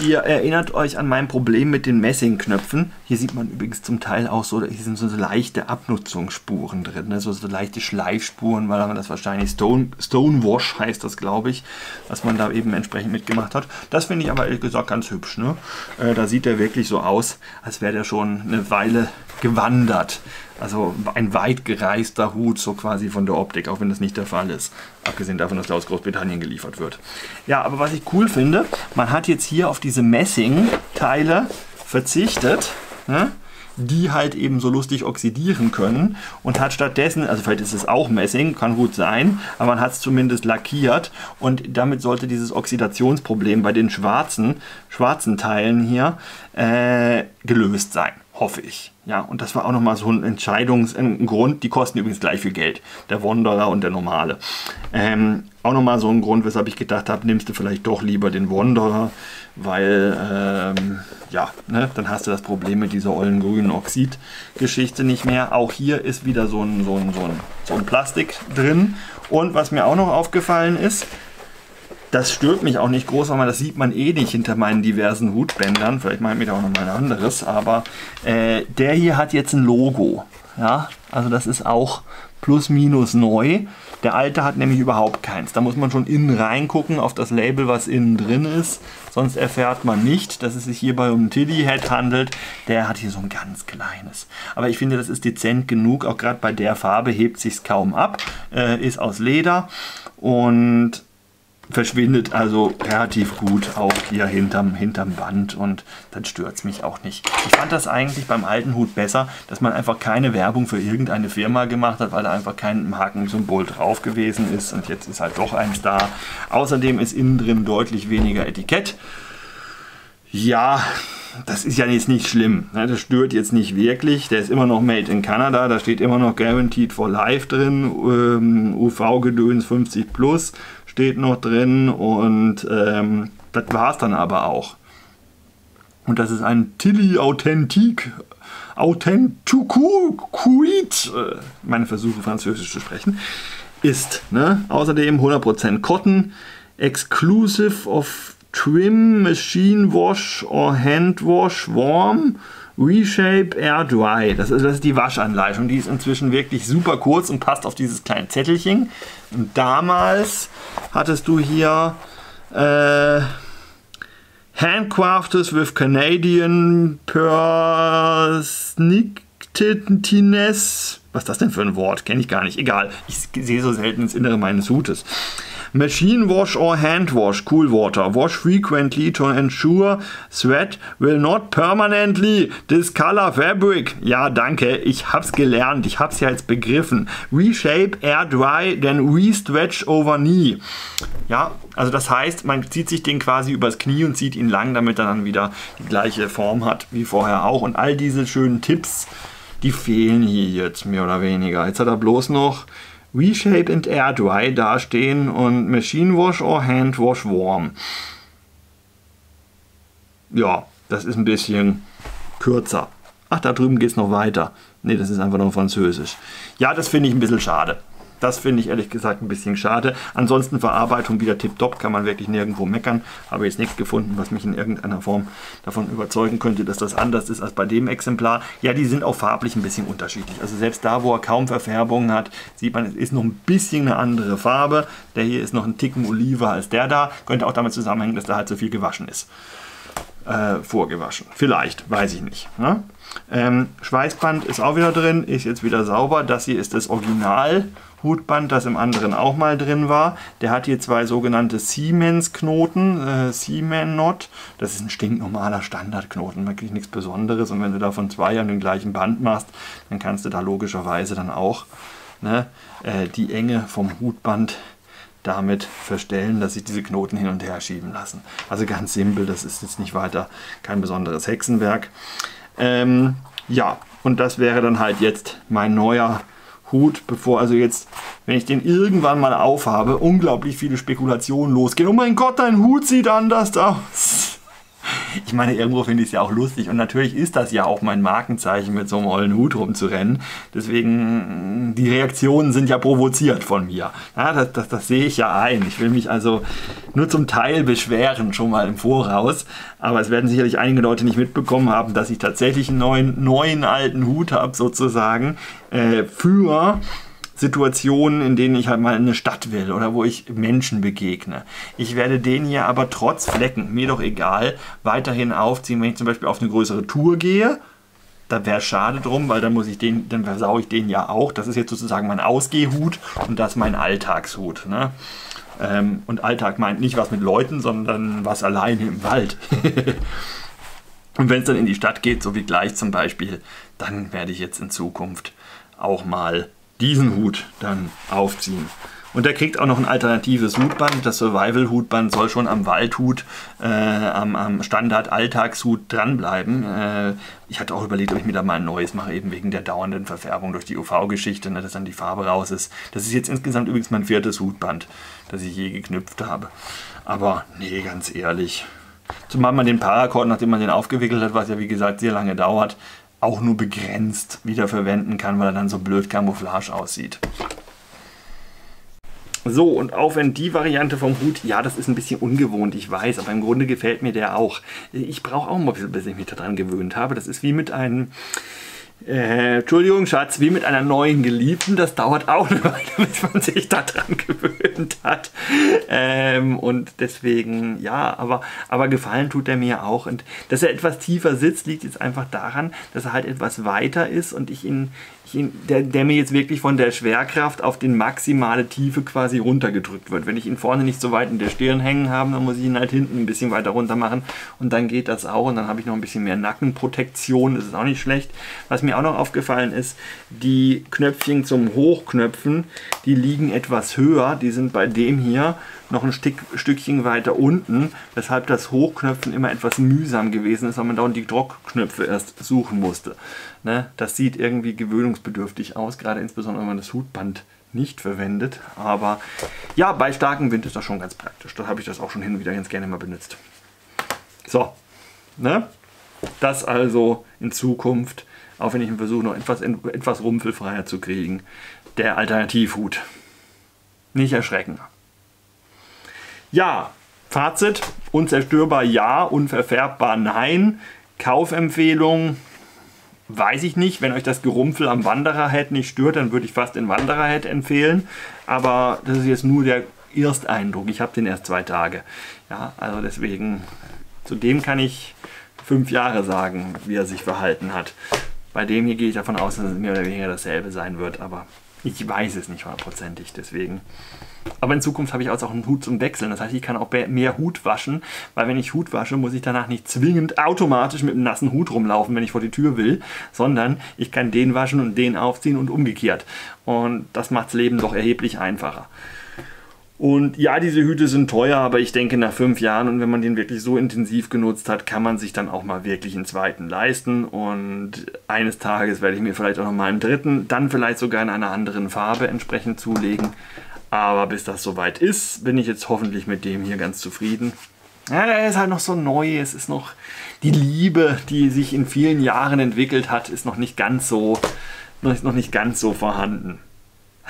Ihr erinnert euch an mein Problem mit den Messingknöpfen. Hier sieht man übrigens zum Teil auch so, hier sind so leichte Abnutzungsspuren drin, ne? so, so leichte Schleifspuren, weil man das wahrscheinlich Stone, Stonewash heißt das, glaube ich, was man da eben entsprechend mitgemacht hat. Das finde ich aber ehrlich gesagt ganz hübsch. Ne? Äh, da sieht er wirklich so aus, als wäre der schon eine Weile gewandert. Also ein weit gereister Hut, so quasi von der Optik, auch wenn das nicht der Fall ist. Abgesehen davon, dass der aus Großbritannien geliefert wird. Ja, aber was ich cool finde, man hat jetzt hier auf diese Messing-Teile verzichtet. Ne? die halt eben so lustig oxidieren können und hat stattdessen, also vielleicht ist es auch Messing, kann gut sein, aber man hat es zumindest lackiert und damit sollte dieses Oxidationsproblem bei den schwarzen, schwarzen Teilen hier äh, gelöst sein hoffe ich. Ja, und das war auch nochmal so ein Entscheidungsgrund. Die kosten übrigens gleich viel Geld, der Wanderer und der normale. Ähm, auch nochmal so ein Grund, weshalb ich gedacht habe, nimmst du vielleicht doch lieber den Wanderer, weil, ähm, ja, ne, dann hast du das Problem mit dieser ollen grünen Oxid-Geschichte nicht mehr. Auch hier ist wieder so ein, so, ein, so, ein, so ein Plastik drin. Und was mir auch noch aufgefallen ist, das stört mich auch nicht groß, weil das sieht man eh nicht hinter meinen diversen Hutbändern. Vielleicht meint mir da auch noch mal ein anderes, aber äh, der hier hat jetzt ein Logo. Ja, also das ist auch plus minus neu. Der alte hat nämlich überhaupt keins. Da muss man schon innen reingucken auf das Label, was innen drin ist. Sonst erfährt man nicht, dass es sich hierbei um einen Tiddy Head handelt. Der hat hier so ein ganz kleines. Aber ich finde, das ist dezent genug. Auch gerade bei der Farbe hebt sich kaum ab. Äh, ist aus Leder und verschwindet also relativ gut auch hier hinterm, hinterm Band und dann stört es mich auch nicht. Ich fand das eigentlich beim alten Hut besser, dass man einfach keine Werbung für irgendeine Firma gemacht hat, weil da einfach kein Markensymbol drauf gewesen ist und jetzt ist halt doch eins da. Außerdem ist innen drin deutlich weniger Etikett. Ja, das ist ja jetzt nicht schlimm. Ne? Das stört jetzt nicht wirklich. Der ist immer noch made in Canada. Da steht immer noch Guaranteed for Life drin. Ähm, UV-Gedöns 50 plus steht noch drin und ähm, das war es dann aber auch. Und das ist ein Tilly Authentique Authenticuit, äh, meine Versuche Französisch zu sprechen, ist. Ne? Außerdem 100% Cotton, exclusive of trim, machine wash or hand wash, warm, Reshape Air Dry. Das ist, das ist die Waschanleitung. Die ist inzwischen wirklich super kurz und passt auf dieses kleine Zettelchen. Und damals hattest du hier äh, Handcrafted with Canadian Persnicktiness. Was ist das denn für ein Wort? Kenne ich gar nicht. Egal. Ich sehe so selten ins Innere meines Hutes. Machine wash or hand wash, cool water. Wash frequently to ensure sweat will not permanently discolor fabric. Ja, danke, ich hab's gelernt, ich hab's ja jetzt begriffen. Reshape, air dry, then restretch over knee. Ja, also das heißt, man zieht sich den quasi übers Knie und zieht ihn lang, damit er dann wieder die gleiche Form hat wie vorher auch. Und all diese schönen Tipps, die fehlen hier jetzt mehr oder weniger. Jetzt hat er bloß noch Reshape and Air Dry dastehen und Machine Wash or Hand Wash Warm. Ja, das ist ein bisschen kürzer. Ach, da drüben geht es noch weiter. Ne, das ist einfach nur Französisch. Ja, das finde ich ein bisschen schade. Das finde ich ehrlich gesagt ein bisschen schade. Ansonsten Verarbeitung wieder tipptopp, kann man wirklich nirgendwo meckern. Habe jetzt nichts gefunden, was mich in irgendeiner Form davon überzeugen könnte, dass das anders ist als bei dem Exemplar. Ja, die sind auch farblich ein bisschen unterschiedlich. Also selbst da, wo er kaum Verfärbungen hat, sieht man, es ist noch ein bisschen eine andere Farbe. Der hier ist noch ein Ticken oliver als der da. Könnte auch damit zusammenhängen, dass da halt so viel gewaschen ist. Äh, vorgewaschen. Vielleicht, weiß ich nicht. Ne? Ähm, Schweißband ist auch wieder drin, ist jetzt wieder sauber. Das hier ist das Original Hutband, das im anderen auch mal drin war. Der hat hier zwei sogenannte Siemens-Knoten, äh, Siemens-Knot. Das ist ein stinknormaler Standardknoten, wirklich nichts Besonderes. Und wenn du davon zwei an dem gleichen Band machst, dann kannst du da logischerweise dann auch ne, äh, die Enge vom Hutband damit verstellen, dass sich diese Knoten hin und her schieben lassen. Also ganz simpel, das ist jetzt nicht weiter kein besonderes Hexenwerk. Ähm, ja, und das wäre dann halt jetzt mein neuer Hut, bevor also jetzt, wenn ich den irgendwann mal aufhabe, unglaublich viele Spekulationen losgehen. Oh mein Gott, dein Hut sieht anders aus. Ich meine, irgendwo finde ich es ja auch lustig und natürlich ist das ja auch mein Markenzeichen, mit so einem ollen Hut rumzurennen. Deswegen, die Reaktionen sind ja provoziert von mir. Ja, das, das, das sehe ich ja ein. Ich will mich also nur zum Teil beschweren, schon mal im Voraus. Aber es werden sicherlich einige Leute nicht mitbekommen haben, dass ich tatsächlich einen neuen, neuen alten Hut habe, sozusagen, äh, für Situationen, in denen ich halt mal in eine Stadt will oder wo ich Menschen begegne. Ich werde den hier aber trotz Flecken, mir doch egal, weiterhin aufziehen, wenn ich zum Beispiel auf eine größere Tour gehe. Da wäre schade drum, weil dann muss ich den, dann versau ich den ja auch. Das ist jetzt sozusagen mein Ausgehhut und das mein Alltagshut. Ne? Ähm, und Alltag meint nicht was mit Leuten, sondern was alleine im Wald. *laughs* Und wenn es dann in die Stadt geht, so wie gleich zum Beispiel, dann werde ich jetzt in Zukunft auch mal diesen Hut dann aufziehen. Und der kriegt auch noch ein alternatives Hutband. Das Survival-Hutband soll schon am Waldhut, äh, am, am Standard-Alltagshut dranbleiben. Äh, ich hatte auch überlegt, ob ich mir da mal ein neues mache, eben wegen der dauernden Verfärbung durch die UV-Geschichte, ne, dass dann die Farbe raus ist. Das ist jetzt insgesamt übrigens mein viertes Hutband, das ich je geknüpft habe. Aber nee, ganz ehrlich. Zumal man den Paracord, nachdem man den aufgewickelt hat, was ja wie gesagt sehr lange dauert, auch nur begrenzt wiederverwenden kann, weil er dann so blöd Camouflage aussieht. So, und auch wenn die Variante vom Hut, ja, das ist ein bisschen ungewohnt, ich weiß, aber im Grunde gefällt mir der auch. Ich brauche auch mal ein bisschen, bis ich mich daran gewöhnt habe. Das ist wie mit einem, äh, Entschuldigung, Schatz, wie mit einer neuen Geliebten. Das dauert auch eine Weile, *laughs* bis man sich daran gewöhnt hat. Ähm, und deswegen, ja, aber, aber gefallen tut er mir auch. Und dass er etwas tiefer sitzt, liegt jetzt einfach daran, dass er halt etwas weiter ist und ich ihn, der, der, mir jetzt wirklich von der Schwerkraft auf die maximale Tiefe quasi runtergedrückt wird. Wenn ich ihn vorne nicht so weit in der Stirn hängen habe, dann muss ich ihn halt hinten ein bisschen weiter runter machen und dann geht das auch und dann habe ich noch ein bisschen mehr Nackenprotektion, das ist auch nicht schlecht. Was mir auch noch aufgefallen ist, die Knöpfchen zum Hochknöpfen, die liegen etwas höher, die sind bei dem hier noch ein Stück, Stückchen weiter unten, weshalb das Hochknöpfen immer etwas mühsam gewesen ist, weil man dauernd die Druckknöpfe erst suchen musste. Ne? Das sieht irgendwie gewöhnungsbedürftig aus, gerade insbesondere wenn man das Hutband nicht verwendet. Aber ja, bei starkem Wind ist das schon ganz praktisch. Da habe ich das auch schon hin und wieder ganz gerne mal benutzt. So, ne? das also in Zukunft, auch wenn ich versuche, noch etwas, etwas rumpelfreier zu kriegen, der Alternativhut. Nicht erschrecken. Ja, Fazit, unzerstörbar ja, unverfärbbar nein. Kaufempfehlung, weiß ich nicht. Wenn euch das Gerumpel am Wandererhead nicht stört, dann würde ich fast den Wandererhead empfehlen. Aber das ist jetzt nur der Ersteindruck. Ich habe den erst zwei Tage. Ja, also deswegen, zu dem kann ich fünf Jahre sagen, wie er sich verhalten hat. Bei dem hier gehe ich davon aus, dass es mehr oder weniger dasselbe sein wird, aber ich weiß es nicht hundertprozentig, deswegen. Aber in Zukunft habe ich auch einen Hut zum Wechseln. Das heißt, ich kann auch mehr Hut waschen, weil wenn ich Hut wasche, muss ich danach nicht zwingend automatisch mit einem nassen Hut rumlaufen, wenn ich vor die Tür will, sondern ich kann den waschen und den aufziehen und umgekehrt. Und das macht das Leben doch erheblich einfacher. Und ja, diese Hüte sind teuer, aber ich denke nach fünf Jahren und wenn man den wirklich so intensiv genutzt hat, kann man sich dann auch mal wirklich einen zweiten leisten. Und eines Tages werde ich mir vielleicht auch noch mal einen dritten, dann vielleicht sogar in einer anderen Farbe entsprechend zulegen. Aber bis das soweit ist, bin ich jetzt hoffentlich mit dem hier ganz zufrieden. Ja, er ist halt noch so neu. Es ist noch die Liebe, die sich in vielen Jahren entwickelt hat, ist noch nicht ganz so, noch nicht ganz so vorhanden.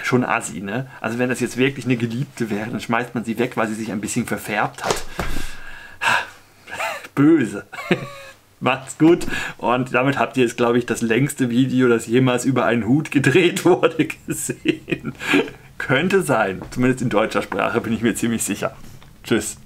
Schon assi, ne? Also wenn das jetzt wirklich eine Geliebte wäre, dann schmeißt man sie weg, weil sie sich ein bisschen verfärbt hat. *laughs* Böse. *laughs* Macht's gut. Und damit habt ihr jetzt, glaube ich, das längste Video, das jemals über einen Hut gedreht wurde, *laughs* gesehen. Könnte sein. Zumindest in deutscher Sprache bin ich mir ziemlich sicher. Tschüss.